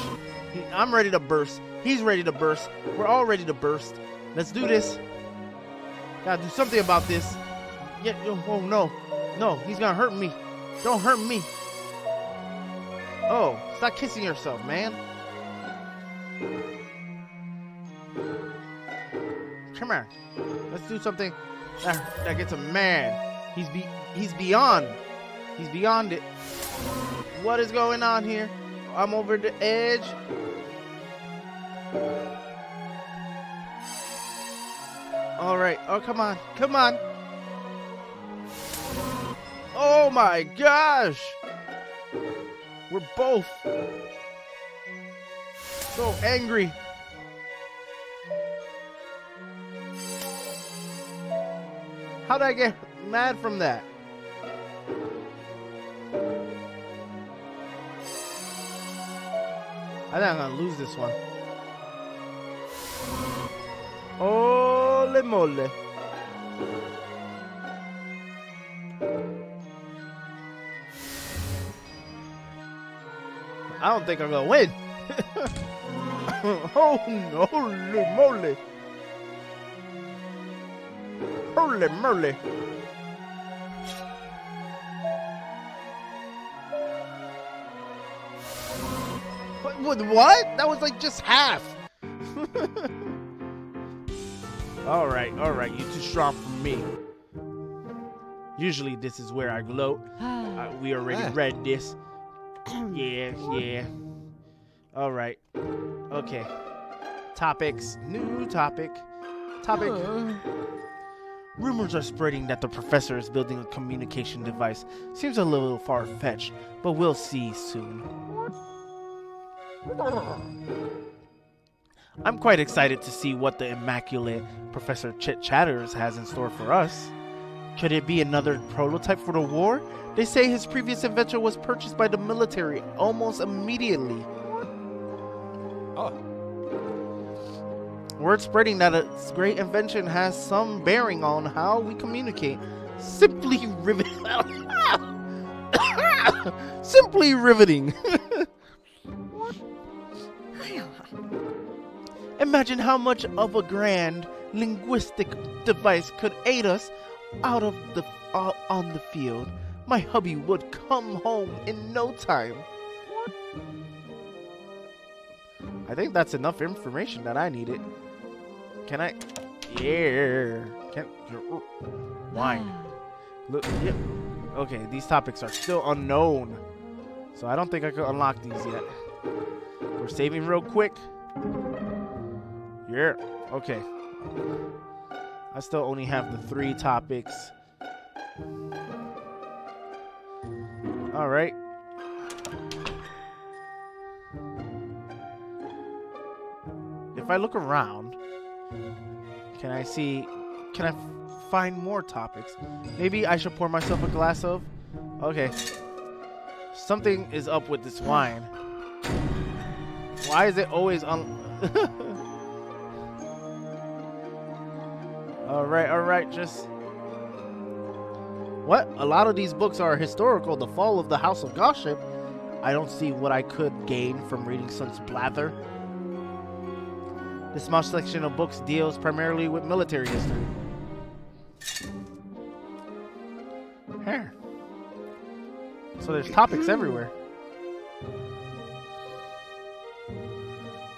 He, I'm ready to burst. He's ready to burst. We're all ready to burst. Let's do this. Gotta do something about this. Yeah, oh, no. No, he's gonna hurt me. Don't hurt me. Oh, stop kissing yourself, man. Come on. Let's do something that, that gets him mad. He's be he's beyond. He's beyond it. What is going on here? I'm over the edge. All right. Oh, come on. Come on. Oh my gosh! We're both so angry. How did I get mad from that? I think I'm gonna lose this one. Ole mole. I don't think I'm gonna win. oh no, holy moly. Holy moly. What, what? what? That was like just half. all right, all right. You're too strong for me. Usually, this is where I gloat. Uh, we already Ah. read this. Yeah, yeah. All right. Okay. Topics. New topic. Topic. Uh. Rumors are spreading that the professor is building a communication device. Seems a little far fetched, but we'll see soon. I'm quite excited to see what the immaculate Professor Chet Chatters has in store for us. Could it be another prototype for the war? They say his previous invention was purchased by the military almost immediately. Oh. Word spreading that its great invention has some bearing on how we communicate. Simply riveting. Simply riveting. Imagine how much of a grand linguistic device could aid us out of the uh, on the field. My hubby would come home in no time. I think that's enough information that I needed. Can I? Yeah. Can wine? Look. Yep. Okay, these topics are still unknown, so I don't think I could unlock these yet. We're saving real quick. Yeah. Okay. I still only have the three topics. All right. If I look around, can I see? Can I find more topics? Maybe I should pour myself a glass of. Okay. Something is up with this wine. Why is it always on? all right, all right, just. What? A lot of these books are historical. The fall of the House of Gossip. I don't see what I could gain from reading such blather. This small section of books deals primarily with military history. Here. So there's topics everywhere.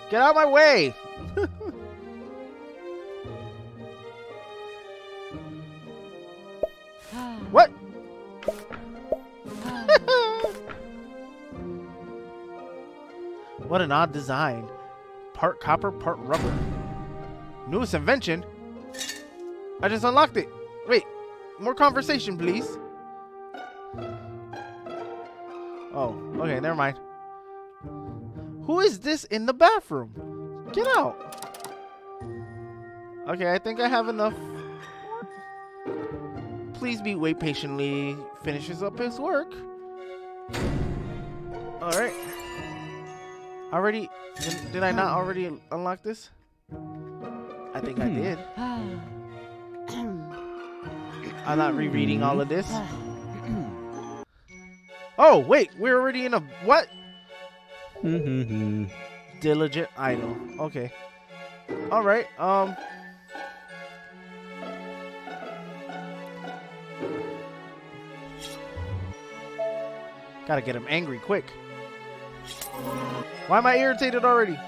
Get out of my way! what an odd design. Part copper, part rubber. Newest invention? I just unlocked it. Wait, more conversation, please. Oh, okay, never mind. Who is this in the bathroom? Get out. Okay, I think I have enough. Please be wait patiently. Finishes up his work. Alright. Already did, did I not already unlock this? I think I did. I'm not rereading all of this. Oh, wait, we're already in a what? Diligent idol. Okay. All right. Um. Gotta get him angry quick. Why am I irritated already?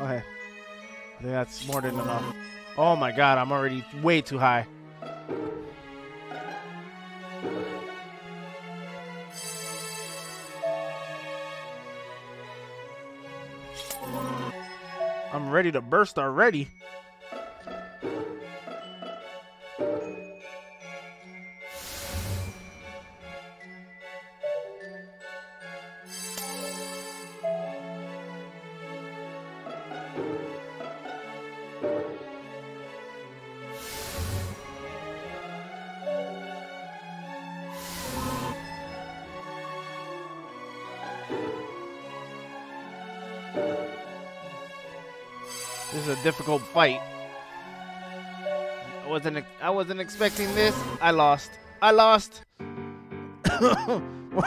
Okay. I think that's more than enough. Oh my god, I'm already way too high. Ready to burst already. Difficult fight. I wasn't I wasn't expecting this. I lost. I lost.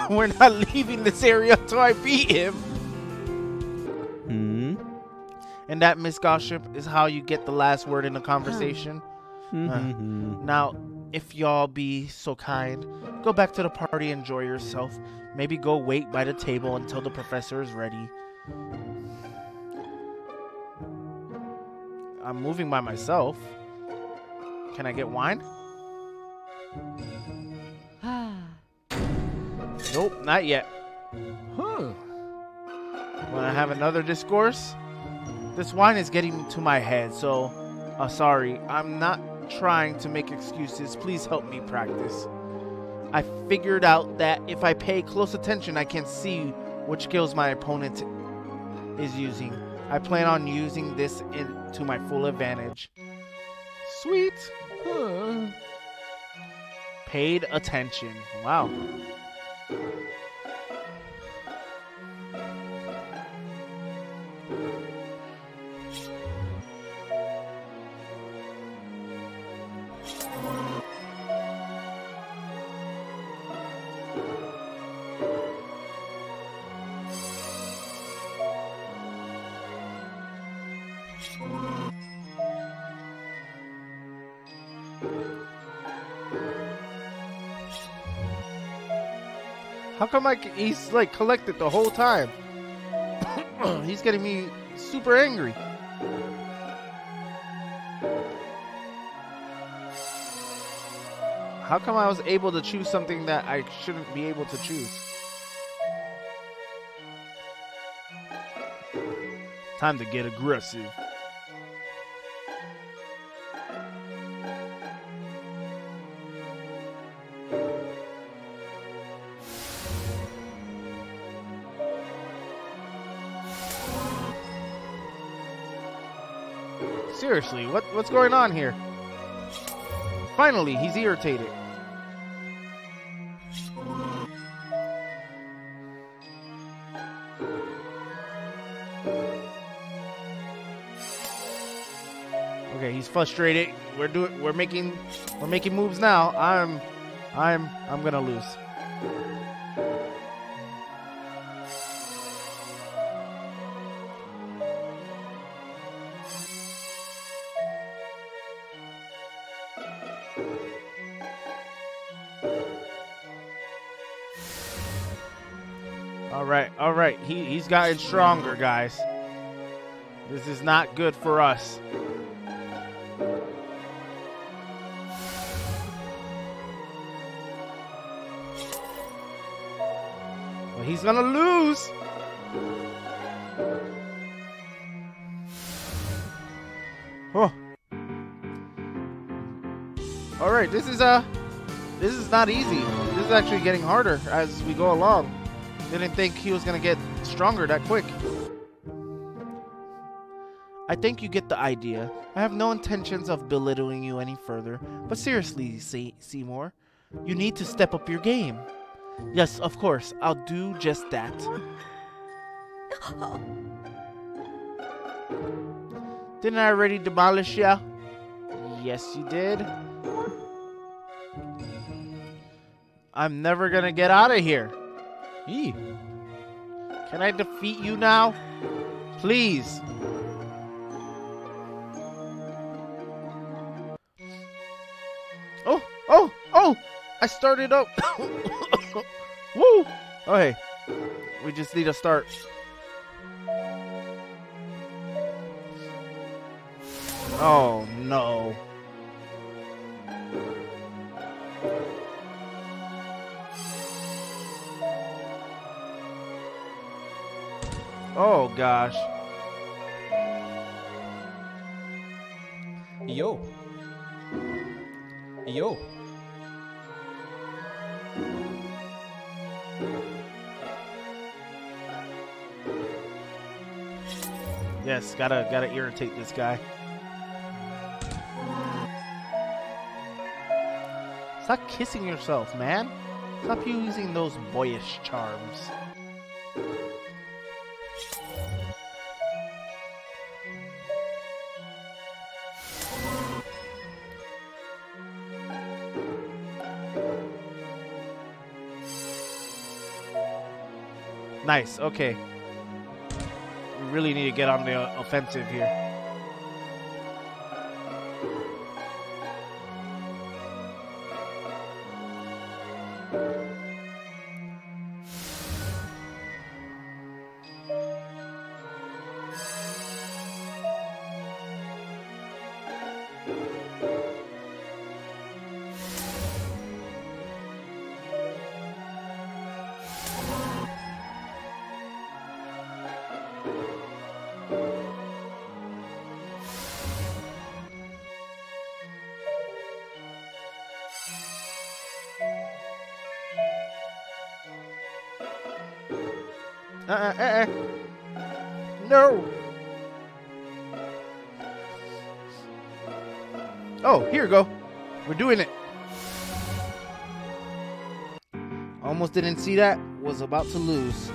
We're not leaving this area until I beat him. Hmm. And that, Miss Gossip, is how you get the last word in a conversation. Hmm. Now, if y'all be so kind, go back to the party, enjoy yourself. Maybe go wait by the table until the professor is ready. I'm moving by myself. Can I get wine? Nope, not yet. Huh. Want to have another discourse? This wine is getting to my head, so uh, sorry. I'm not trying to make excuses. Please help me practice. I figured out that if I pay close attention, I can see which skills my opponent is using. I plan on using this in, to my full advantage. Sweet. Huh. Paid attention. Wow. Come I, he's like collected the whole time? he's getting me super angry. How come I was able to choose something that I shouldn't be able to choose? Time to get aggressive. What what's going on here? Finally, he's irritated. Okay, he's frustrated. We're doing we're making we're making moves now. I'm I'm I'm going to lose. He's gotten stronger, guys. This is not good for us. He's gonna lose. Oh. All right, this is uh, this is not easy. This is actually getting harder as we go along. Didn't think he was gonna get stronger that quick. I think you get the idea. I have no intentions of belittling you any further, but seriously, Se- Seymour, you need to step up your game. Yes, of course, I'll do just that. Didn't I already demolish ya? Yes, you did. I'm never gonna get out of here. Eee. Can I defeat you now? Please. Oh, oh, oh! I started up. Woo! Okay. We just need to start. Oh no. Oh gosh. Yo. Yo. Yes, gotta gotta irritate this guy. Stop kissing yourself, man. Stop using those boyish charms. Nice, okay. We really need to get on the offensive here. Almost didn't see that. Was about to lose.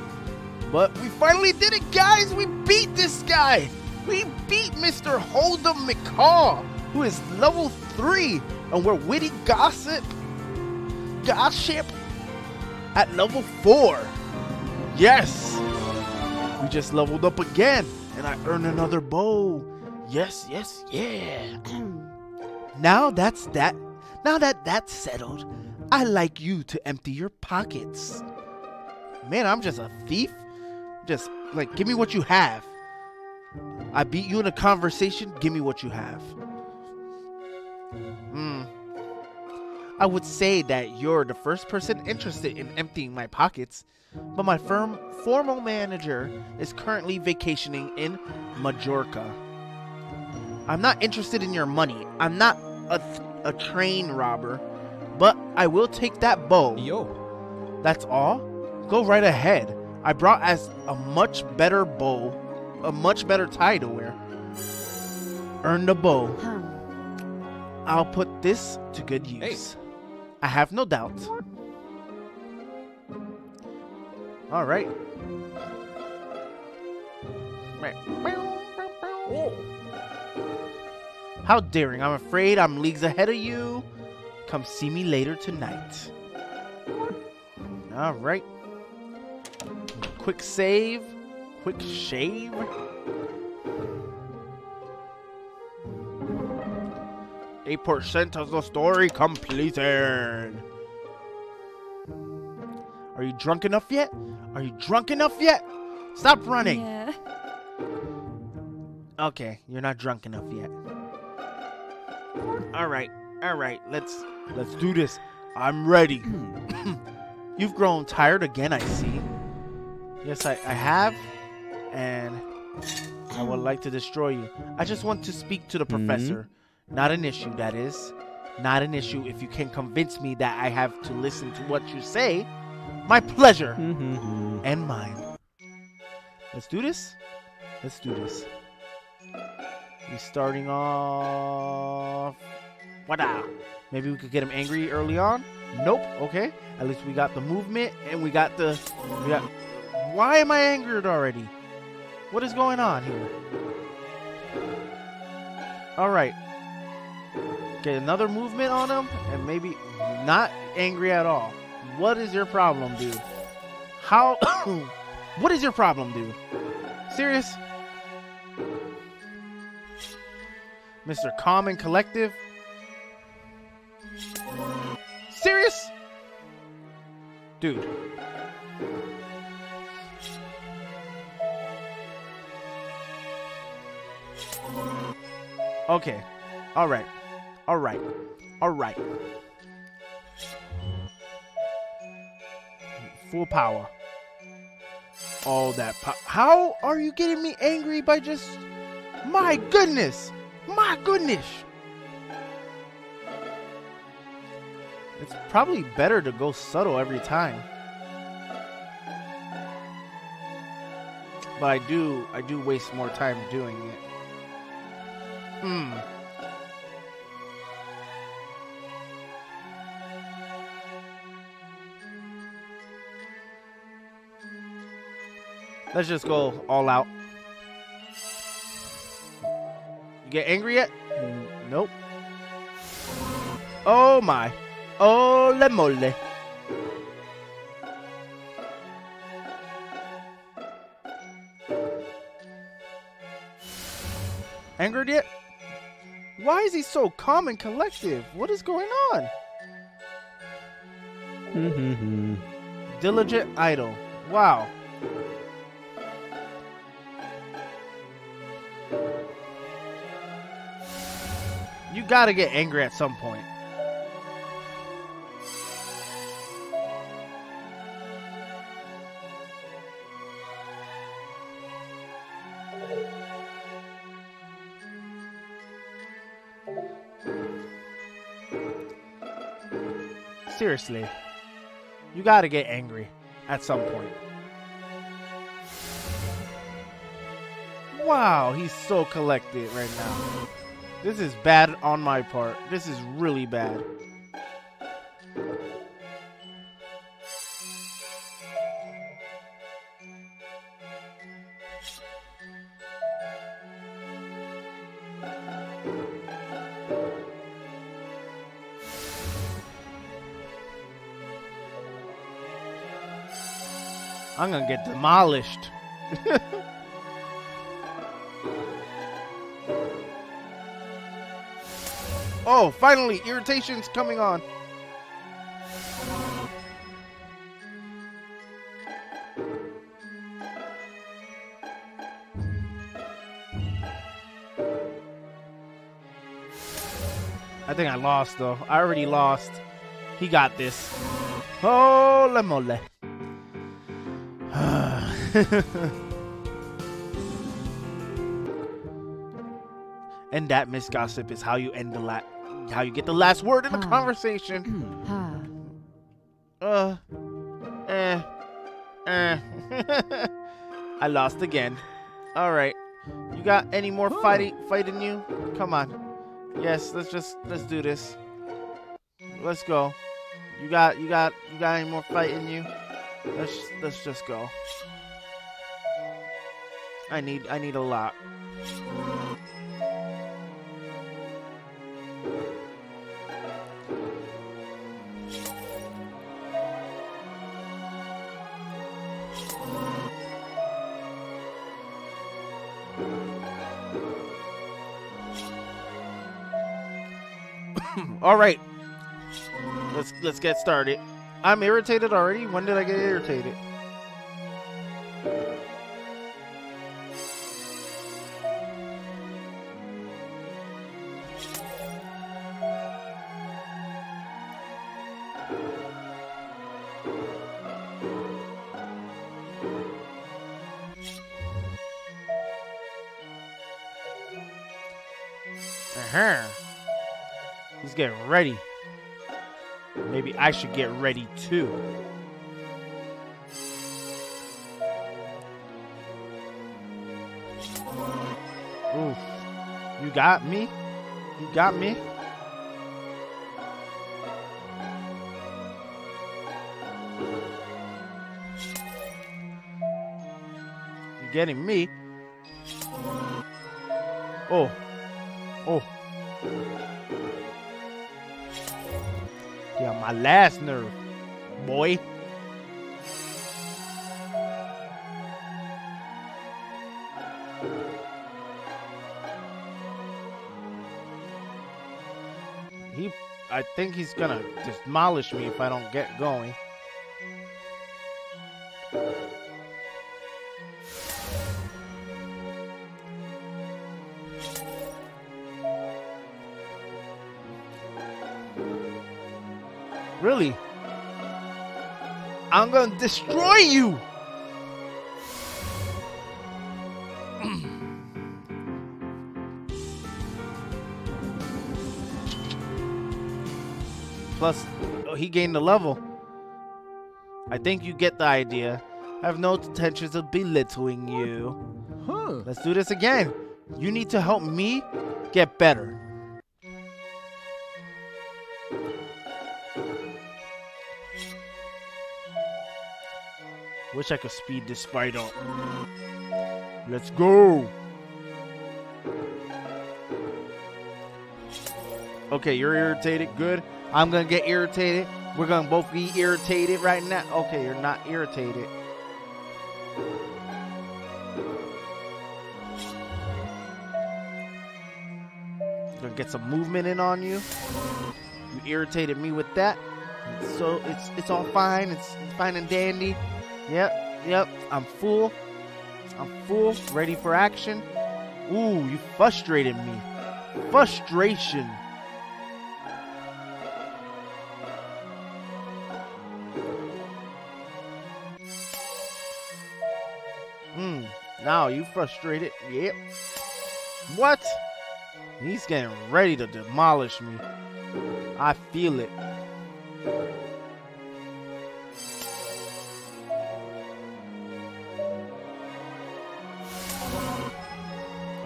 But we finally did it, guys. We beat this guy. We beat Mr. Holden McCall, who is level 3. And we're witty gossip. Gossip at level 4. Yes! We just leveled up again, and I earned another bow. Yes, yes, yeah. now that's that. Now that that's settled, I like you to empty your pockets. Man, I'm just a thief. Just like, give me what you have. I beat you in a conversation. Give me what you have. Hmm. I would say that you're the first person interested in emptying my pockets, but my firm formal manager is currently vacationing in Majorca. I'm not interested in your money. I'm not a, a train robber, but I will take that bow. Yo. That's all? Go right ahead. I brought as a much better bow, a much better tie to wear. Earn the bow. Hmm. I'll put this to good use. I have no doubt. All right. How daring. I'm afraid I'm leagues ahead of you. Come see me later tonight. All right. Quick save. Quick shave. Eight percent of the story completed. Are you drunk enough yet? Are you drunk enough yet? Stop running. Yeah. Okay, you're not drunk enough yet. All right, all right. Let's let's do this. I'm ready. You've grown tired again, I see. Yes, I, I have, and I would like to destroy you. I just want to speak to the professor. Not an issue, that is. Not an issue if you can convince me that I have to listen to what you say. My pleasure Mm-hmm. and mine. Let's do this. Let's do this. We're starting off. What Maybe we could get him angry early on. Nope. Okay. At least we got the movement and we got the. We got. Why am I angered already? What is going on here? All right. Get another movement on him and maybe not angry at all. What is your problem, dude? How? what is your problem, dude? Serious? Mr. Common Collective? Serious? Dude. Okay. Alright. Alright. Alright. Full power. All that How are you getting me angry by just. My goodness! My goodness! Probably better to go subtle every time. But I do I do waste more time doing it. Hmm. Let's just go all out. You get angry yet? Nope. Oh my. Ole mole. Angered yet? Why is he so calm and collective? What is going on? Diligent idol. Wow. You gotta get angry at some point. Seriously. You gotta get angry at some point. Wow, he's so collected right now. This is bad on my part. This is really bad. I'm gonna get demolished. oh, finally, irritation's coming on. I think I lost though. I already lost. He got this. Holy moly. and that, Miss Gossip, is how you end the la- how you get the last word in the conversation. Ha. Uh, eh, eh. I lost again. All right, you got any more fighting fight in you? Come on. Yes, let's just let's do this. Let's go. You got you got you got any more fight in you? Let's let's just go. I need I need a lot. All right. Let's let's get started. I'm irritated already. When did I get irritated? Ready. Maybe I should get ready too. Oof. You got me? You got me? You getting me? Oh. Oh. My last nerve, boy. He, I think he's gonna demolish me if I don't get going. Destroy you! Plus, oh, he gained a level. I think you get the idea. I have no intentions of belittling you. Huh. Let's do this again. You need to help me get better. Wish I could speed this fight up. Let's go. Okay, you're irritated. Good. I'm gonna get irritated. We're gonna both be irritated right now. Okay, you're not irritated. Gonna get some movement in on you. You irritated me with that. So it's it's all fine. It's fine and dandy. Yep, yep. I'm full. I'm full. Ready for action. Ooh, you frustrated me. Frustration. Hmm. Now you frustrated. Yep. What? He's getting ready to demolish me. I feel it.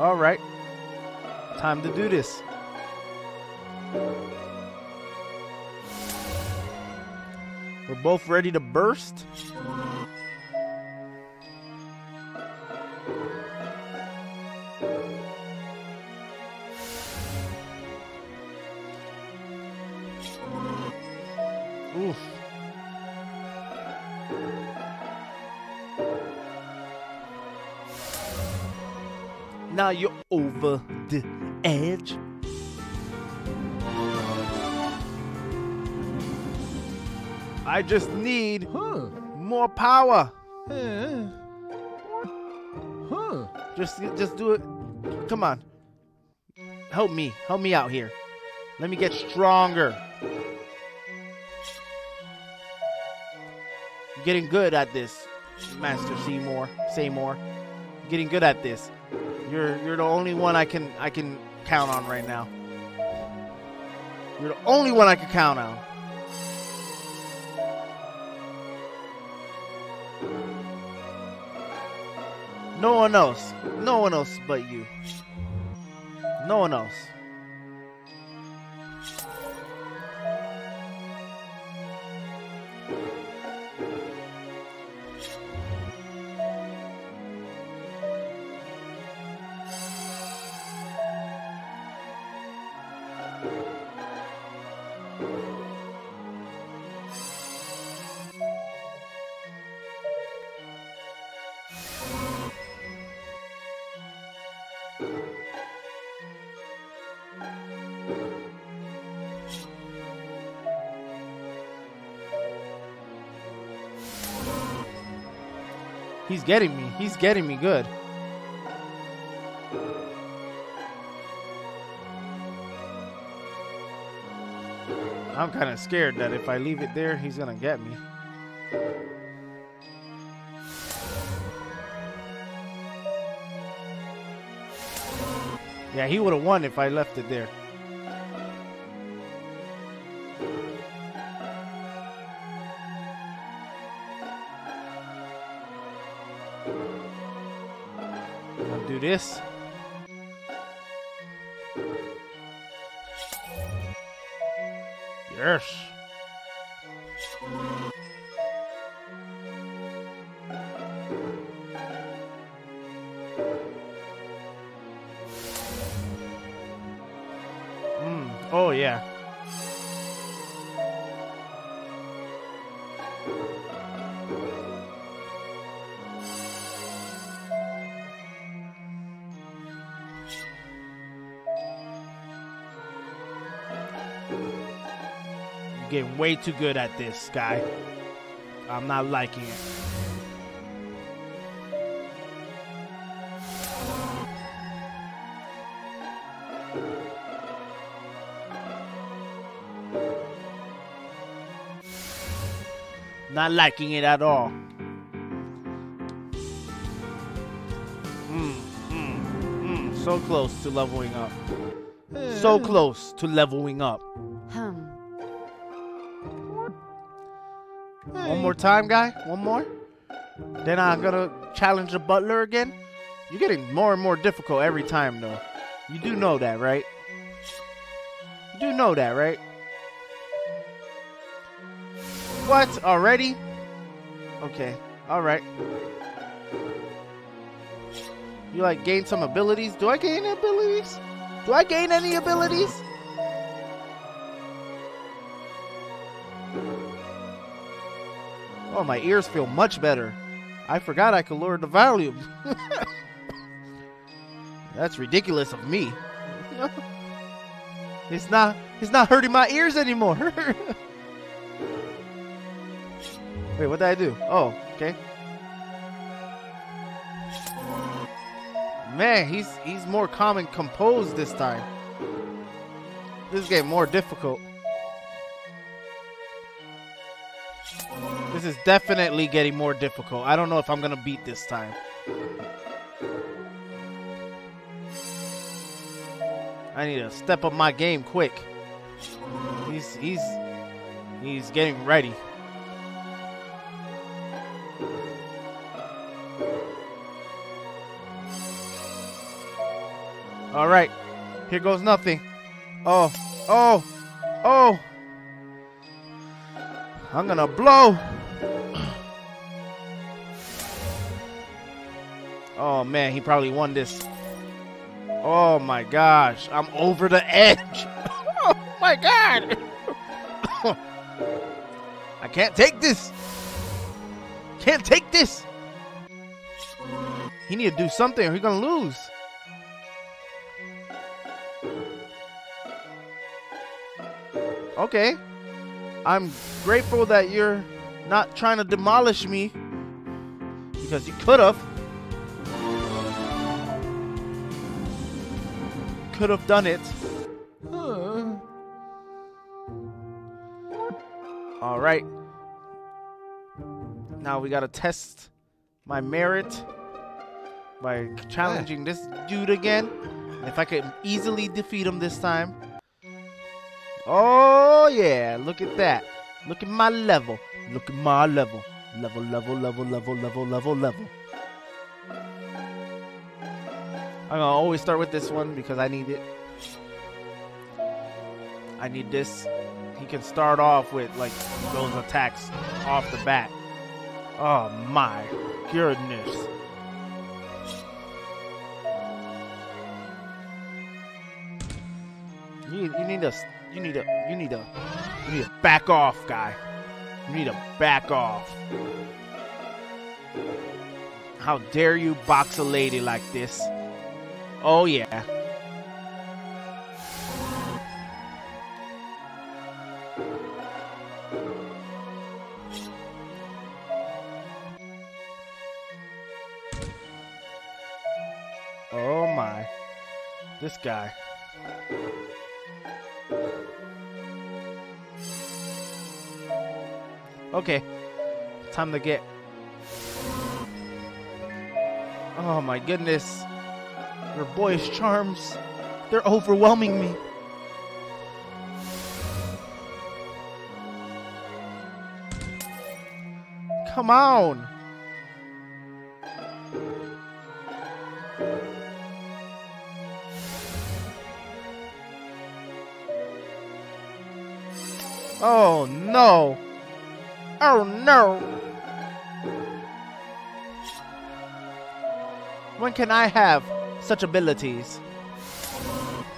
All right. Time to do this. We're both ready to burst. Over the edge. I just need Huh. more power. Huh. Just just do it. Come on. Help me. Help me out here. Let me get stronger. You're getting good at this, Master Seymour. Seymour. You're getting good at this. You're you're the only one I can I can count on right now. You're the only one I can count on. No one else. No one else but you. No one else. He's getting me. He's getting me good. I'm kind of scared that if I leave it there, he's going to get me. Yeah, he would have won if I left it there. This. Way too good at this, guy. I'm not liking it. Not liking it at all. Mm, mm, mm. So close to leveling up. So close to leveling up. Time, guy. One more. Then I'm gonna challenge the butler again. You're getting more and more difficult every time, though. You do know that, right? You do know that, right? What? Already? Okay. Alright. You like gain some abilities? Do I gain abilities? Do I gain any abilities? Oh, my ears feel much better. I forgot I could lower the volume. That's ridiculous of me. it's not it's not hurting my ears anymore. Wait, what did I do? Oh, okay. Man, he's he's more calm and composed this time. This is getting more difficult. This is definitely getting more difficult. I don't know if I'm gonna beat this time. I need to step up my game quick. He's he's he's getting ready. All right, here goes nothing. Oh, oh, oh! I'm gonna blow. Oh man, he probably won this. Oh my gosh, I'm over the edge. oh my god. I can't take this. Can't take this. He need to do something or he's gonna lose. Okay. I'm grateful that you're not trying to demolish me because you could have. Could have done it. Huh. All right. Now we gotta test my merit by challenging this dude again. If I can easily defeat him this time. Oh yeah, look at that. Look at my level. Look at my level. Level, level, level, level, level, level, level. I'm gonna always start with this one because I need it. I need this. He can start off with like those attacks off the bat. Oh my goodness. You, you need to you need to you need to you need to back off, guy. You need to back off. How dare you box a lady like this? Oh yeah. Oh my. This guy. Okay. Time to get. Oh my goodness. Your boyish charms. They're overwhelming me. Come on. Oh no. Oh no. When can I have such abilities?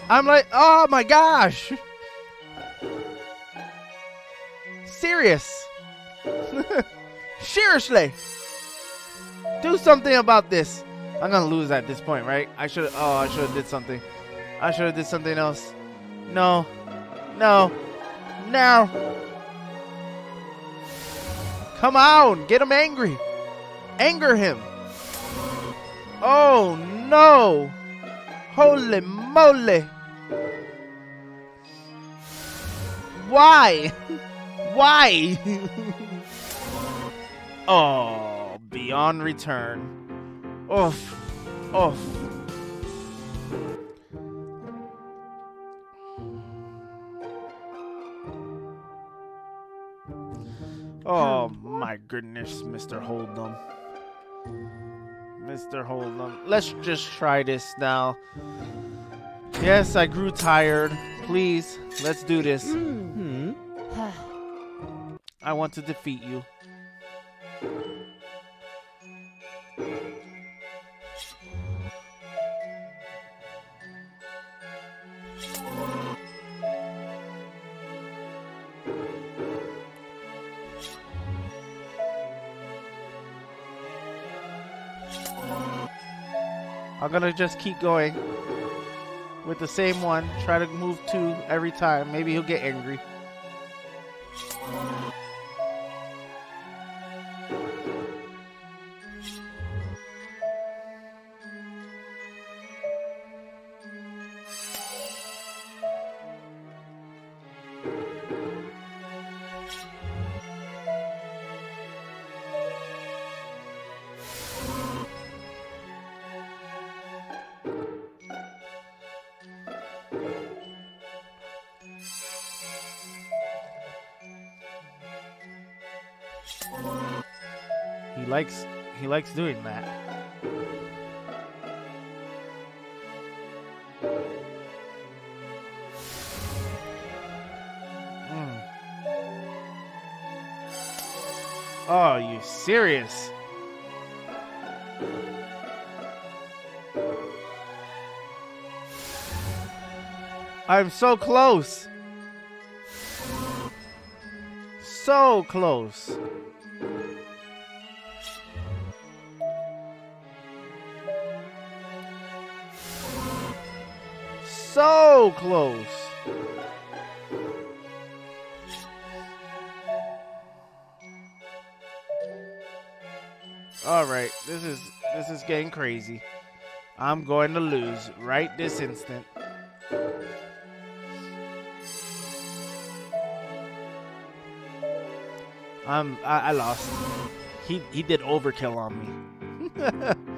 I'm like, oh my gosh. Serious. Seriously. Do something about this. I'm gonna lose at this point, right? I should oh I should have did something. I should have did something else. No. No. Now. Come on, get him angry. Anger him. Oh no. Holy moly. Why? Why? oh, beyond return. Oof. Oof. Oh my goodness, Mr. Holden. Mr. Holden. Let's just try this now. Yes, I grew tired. Please, let's do this. Hmm. I want to defeat you. Gonna just keep going with the same one. Try to move two every time. Maybe he'll get angry. Likes he likes doing that. Mm. Oh, you serious? I'm so close. So close. Close. All right, this is this is getting crazy. I'm going to lose right this instant. Um, I, I lost. He he did overkill on me.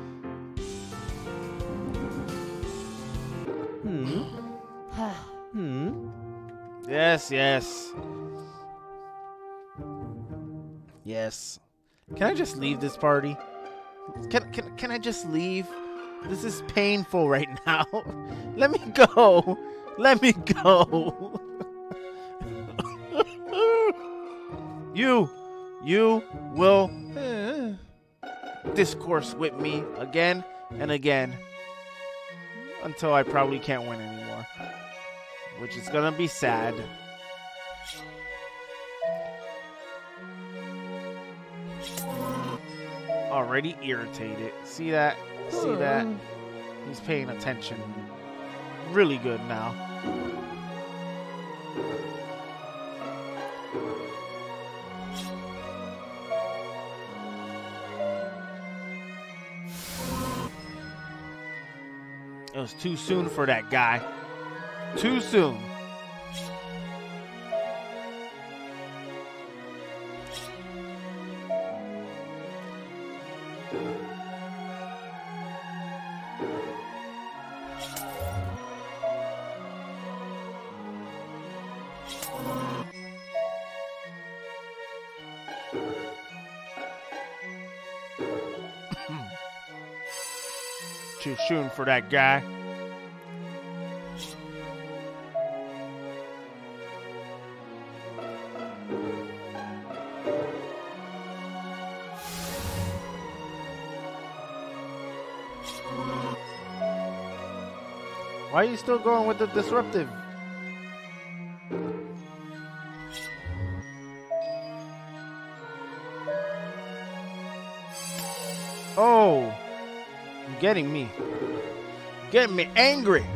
Hmm. Yes, yes. Yes. Can I just leave this party? Can can can I just leave? This is painful right now. Let me go. Let me go. you you will discourse with me again and again until I probably can't win anymore. Which is gonna be sad. Already irritated. See that? See hmm. that? He's paying attention. Really good now. It was too soon for that guy. Too soon. Hmm. Too soon for that guy. Are you still going with the disruptive? Oh, you're getting me. Getting me angry.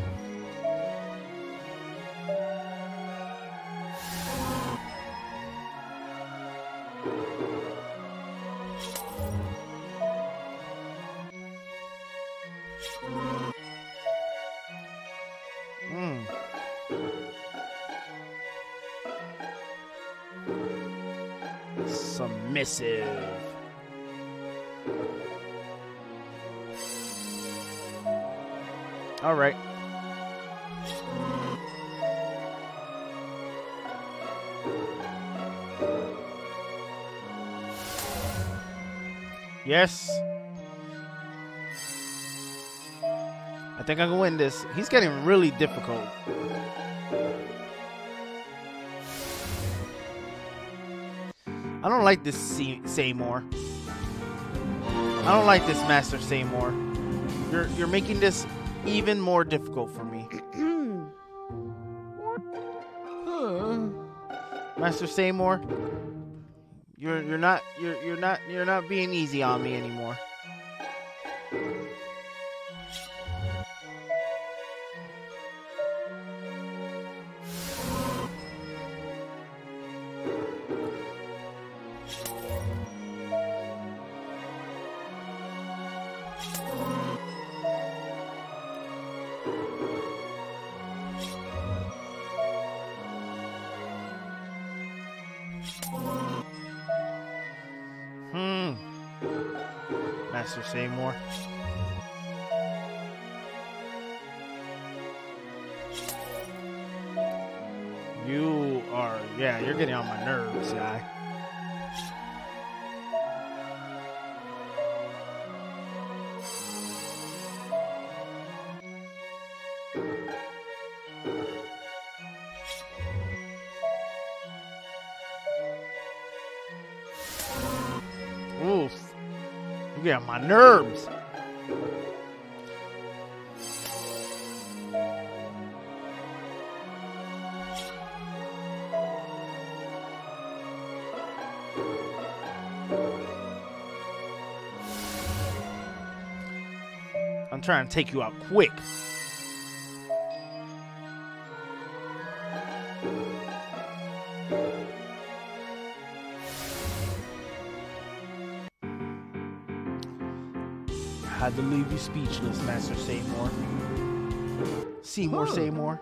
Think I can win this. He's getting really difficult. I don't like this Se- Seymour. I don't like this Master Seymour. You're you're making this even more difficult for me. Master Seymour, you're you're not you're you're not you're not being easy on me anymore. On my nerves. I'm trying to take you out quick. Leave you speechless, Master Seymour. Seymour Huh. Seymour.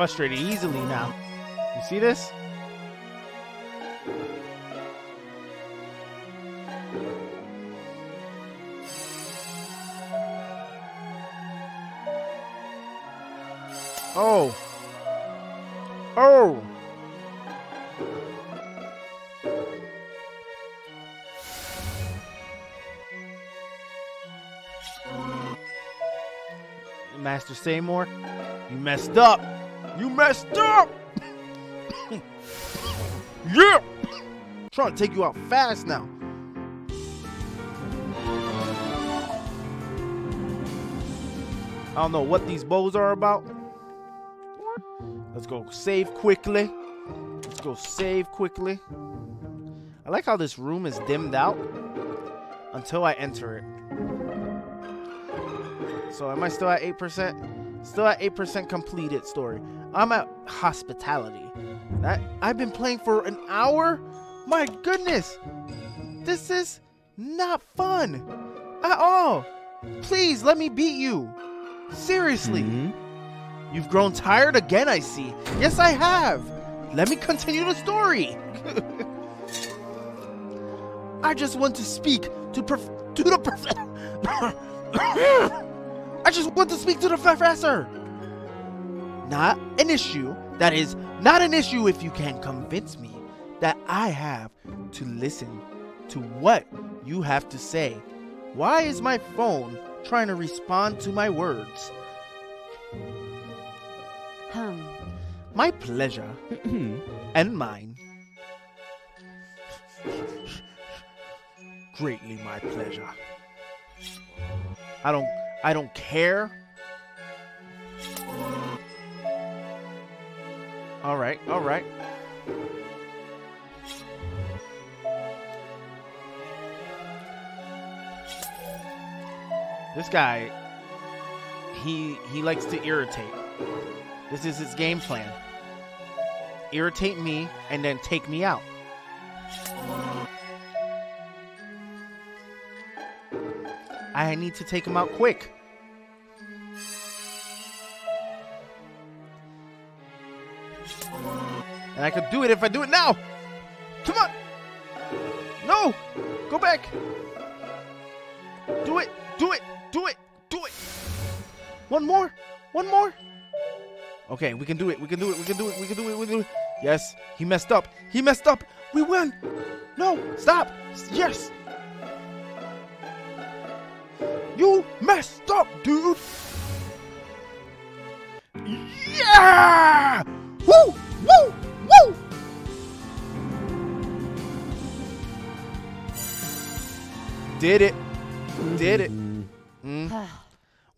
Frustrated easily now. You see this? Oh. Oh. Master Seymour, you messed up. You messed up. yeah. Trying to take you out fast now. I don't know what these bows are about. Let's go save quickly. Let's go save quickly. I like how this room is dimmed out until I enter it. So am I still at 8%? Still at 8% completed story. I'm at hospitality. That I've been playing for an hour? My goodness. This is not fun at all. Please let me beat you. Seriously. Hmm? You've grown tired again, I see. Yes, I have. Let me continue the story. I just want to speak to to the. I just want to speak to the professor. Not an issue. That is not an issue if you can convince me that I have to listen to what you have to say. Why is my phone trying to respond to my words? Hum. My pleasure and mine. Greatly my pleasure. I don't I don't care. All right, all right. This guy he he likes to irritate. This is his game plan. Irritate me and then take me out. I need to take him out quick. And I could do it if I do it now. Come on. No. Go back. Do it. Do it. Do it. Do it. One more. One more. Okay, we can do it. We can do it. We can do it. We can do it. We can do it. Yes, he messed up. He messed up. We win. No, stop. Yes. You messed up, dude. Yeah! Woo! Woo! Woo! Did it. Did it. Mm.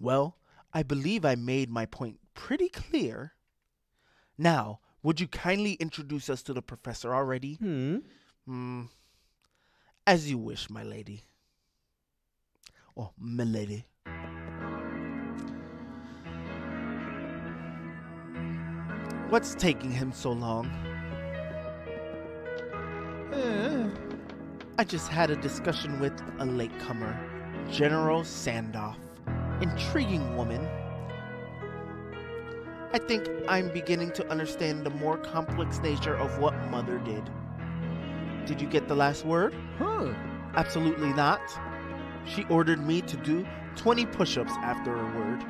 Well, I believe I made my point pretty clear. Now, would you kindly introduce us to the professor already? Hmm. Hmm. As you wish, my lady. Oh, my lady. What's taking him so long? I just had a discussion with a latecomer, General Sandoff. Intriguing woman. I think I'm beginning to understand the more complex nature of what Mother did. Did you get the last word? Huh. Absolutely not. She ordered me to do 20 push ups after a word.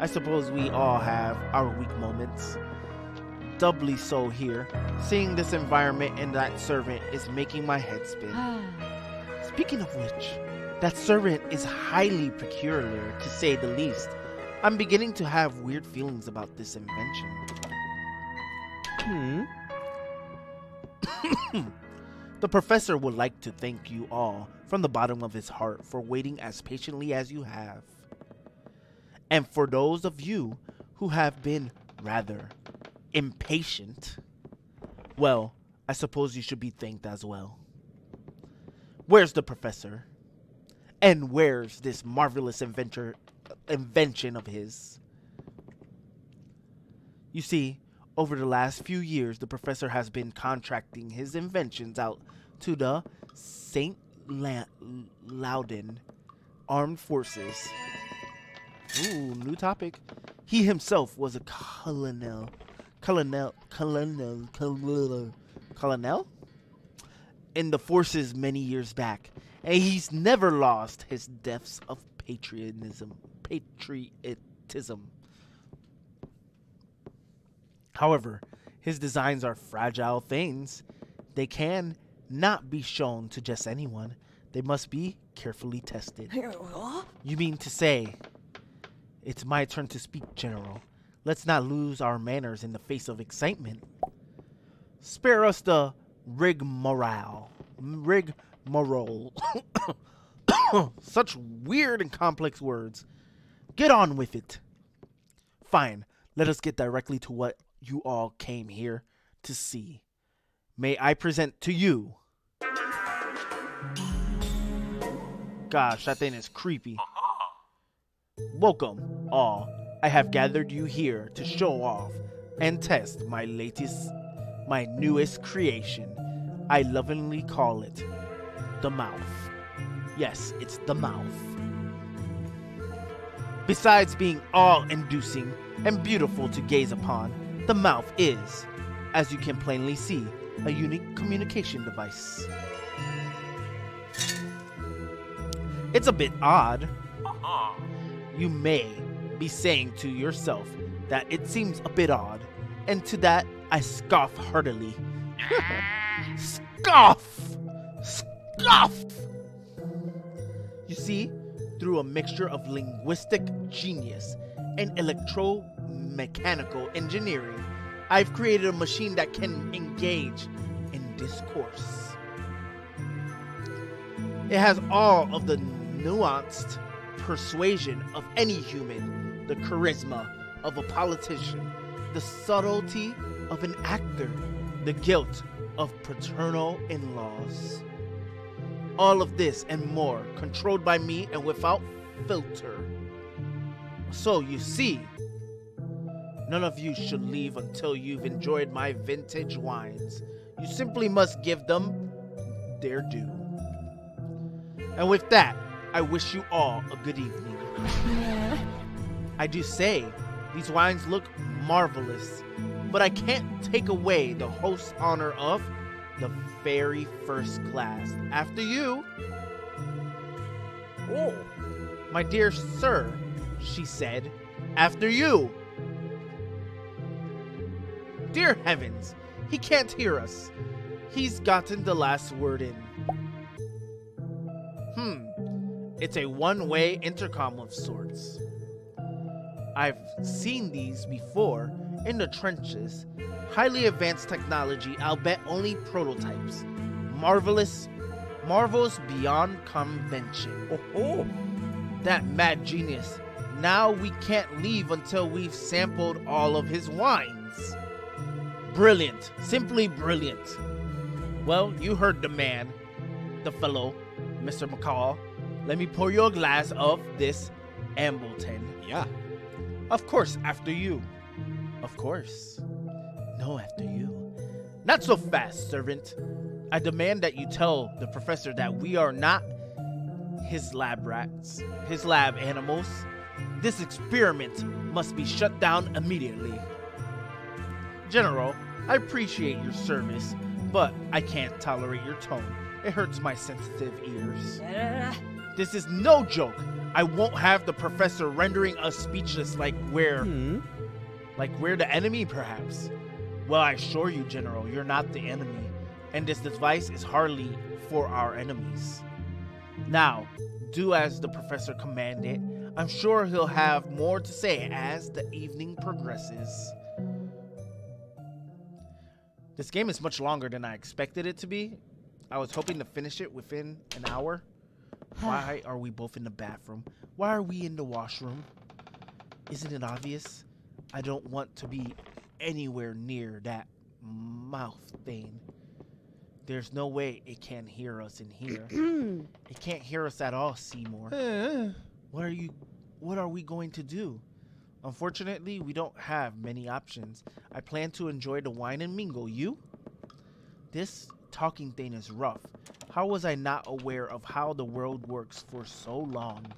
I suppose we all have our weak moments. Doubly so here. Seeing this environment and that servant is making my head spin. Speaking of which, that servant is highly peculiar, to say the least. I'm beginning to have weird feelings about this invention. Hmm. The professor would like to thank you all from the bottom of his heart for waiting as patiently as you have. And for those of you who have been rather impatient, well, I suppose you should be thanked as well. Where's the professor? And where's this marvelous inventor invention of his? You see, over the last few years, the professor has been contracting his inventions out to the St. La- Loudon Armed Forces. Ooh, new topic. He himself was a colonel. Colonel. Colonel. Colonel. Colonel? In the forces many years back. And he's never lost his depths of patriotism. Patriotism. However, his designs are fragile things. They can not be shown to just anyone. They must be carefully tested. You mean to say, it's my turn to speak, General. Let's not lose our manners in the face of excitement. Spare us the rigmarole. Rigmarole. Such weird and complex words. Get on with it. Fine, let us get directly to what you all came here to see. May I present to you. Gosh, that thing is creepy. Welcome, all. I have gathered you here to show off and test my latest, my newest creation. I lovingly call it the mouth. Yes, it's the mouth. Besides being awe inducing and beautiful to gaze upon, the mouth is, as you can plainly see, a unique communication device. It's a bit odd. Uh-huh. You may be saying to yourself that it seems a bit odd, and to that I scoff heartily. scoff! Scoff! You see, through a mixture of linguistic genius and electromechanical engineering, I've created a machine that can engage in discourse. It has all of the nuanced persuasion of any human, the charisma of a politician, the subtlety of an actor, the guilt of paternal in laws. All of this and more controlled by me and without filter. So you see, None of you should leave until you've enjoyed my vintage wines. You simply must give them their due. And with that, I wish you all a good evening. I do say, these wines look marvelous, but I can't take away the host's honor of the very first glass. After you. Oh, my dear sir, she said, after you. Dear heavens, he can't hear us. He's gotten the last word in. Hmm, it's a one way intercom of sorts. I've seen these before in the trenches. Highly advanced technology, I'll bet only prototypes. Marvelous, marvels beyond convention. Oh, oh. That mad genius. Now we can't leave until we've sampled all of his wines. Brilliant, simply brilliant. Well, you heard the man, the fellow, Mr. McCall. Let me pour you a glass of this Ambleton. Yeah. Of course, after you. Of course. No, after you. Not so fast, servant. I demand that you tell the professor that we are not his lab rats, his lab animals. This experiment must be shut down immediately. General, I appreciate your service, but I can't tolerate your tone. It hurts my sensitive ears. This is no joke. I won't have the professor rendering us speechless like we're Hmm. like we're the enemy perhaps. Well, I assure you, General, you're not the enemy, and this device is hardly for our enemies. Now, do as the professor commanded. I'm sure he'll have more to say as the evening progresses. This game is much longer than I expected it to be. I was hoping to finish it within an hour. Why are we both in the bathroom? Why are we in the washroom? Isn't it obvious? I don't want to be anywhere near that mouth thing. There's no way it can hear us in here. it can't hear us at all, Seymour. Eh. What are you what are we going to do? Unfortunately, we don't have many options. I plan to enjoy the wine and mingle. You? This talking thing is rough. How was I not aware of how the world works for so long?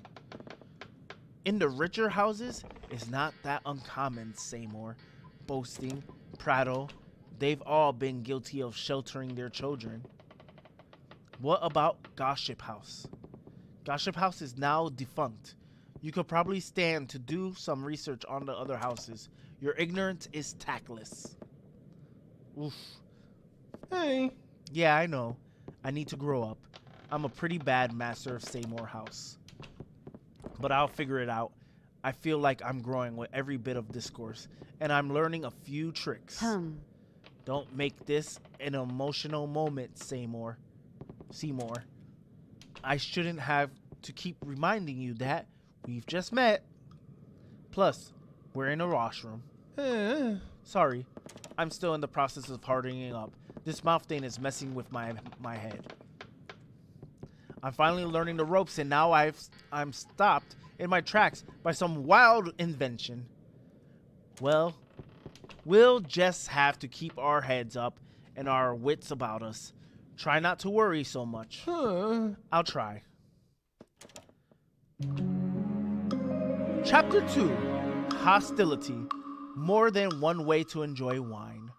In the richer houses, it's not that uncommon, Seymour. Boasting, prattle, they've all been guilty of sheltering their children. What about Gossip House? Gossip House is now defunct. You could probably stand to do some research on the other houses. Your ignorance is tactless. Oof. Hey. Yeah, I know. I need to grow up. I'm a pretty bad master of Seymour House. But I'll figure it out. I feel like I'm growing with every bit of discourse, and I'm learning a few tricks. Hum. Don't make this an emotional moment, Seymour. Seymour. I shouldn't have to keep reminding you that we've just met. Plus, we're in a washroom. Sorry, I'm still in the process of hardening up. This mouth thing is messing with my my head. I'm finally learning the ropes, and now I've I'm stopped in my tracks by some wild invention. Well, we'll just have to keep our heads up and our wits about us. Try not to worry so much. Huh. I'll try. Chapter 2 Hostility More than one way to enjoy wine.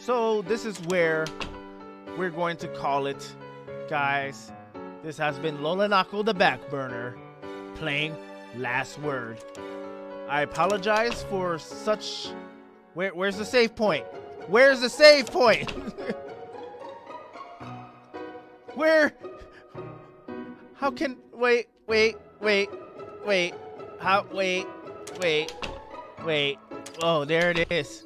So, this is where we're going to call it, guys. This has been Lolanoko the Backburner playing Last Word. I apologize for such. Where, where's the save point? Where's the save point? Where? How can wait, wait, wait, wait? How wait, wait, wait? Oh, there it is.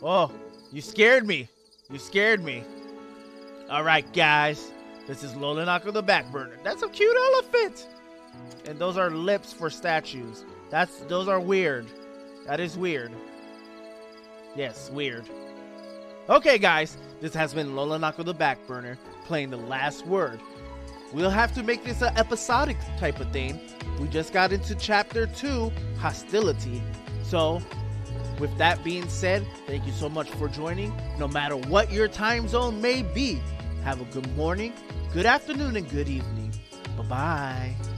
Oh, you scared me. You scared me. All right, guys. This is Lola Lolanoko the Backburner. That's a cute elephant. And those are lips for statues. That's those are weird. That is weird. Yes, weird. Okay, guys, this has been Lola Lolanoko the Backburner playing the last word. We'll have to make this an episodic type of thing. We just got into chapter two, hostility. So, with that being said, thank you so much for joining. No matter what your time zone may be, have a good morning, good afternoon, and good evening. Bye bye.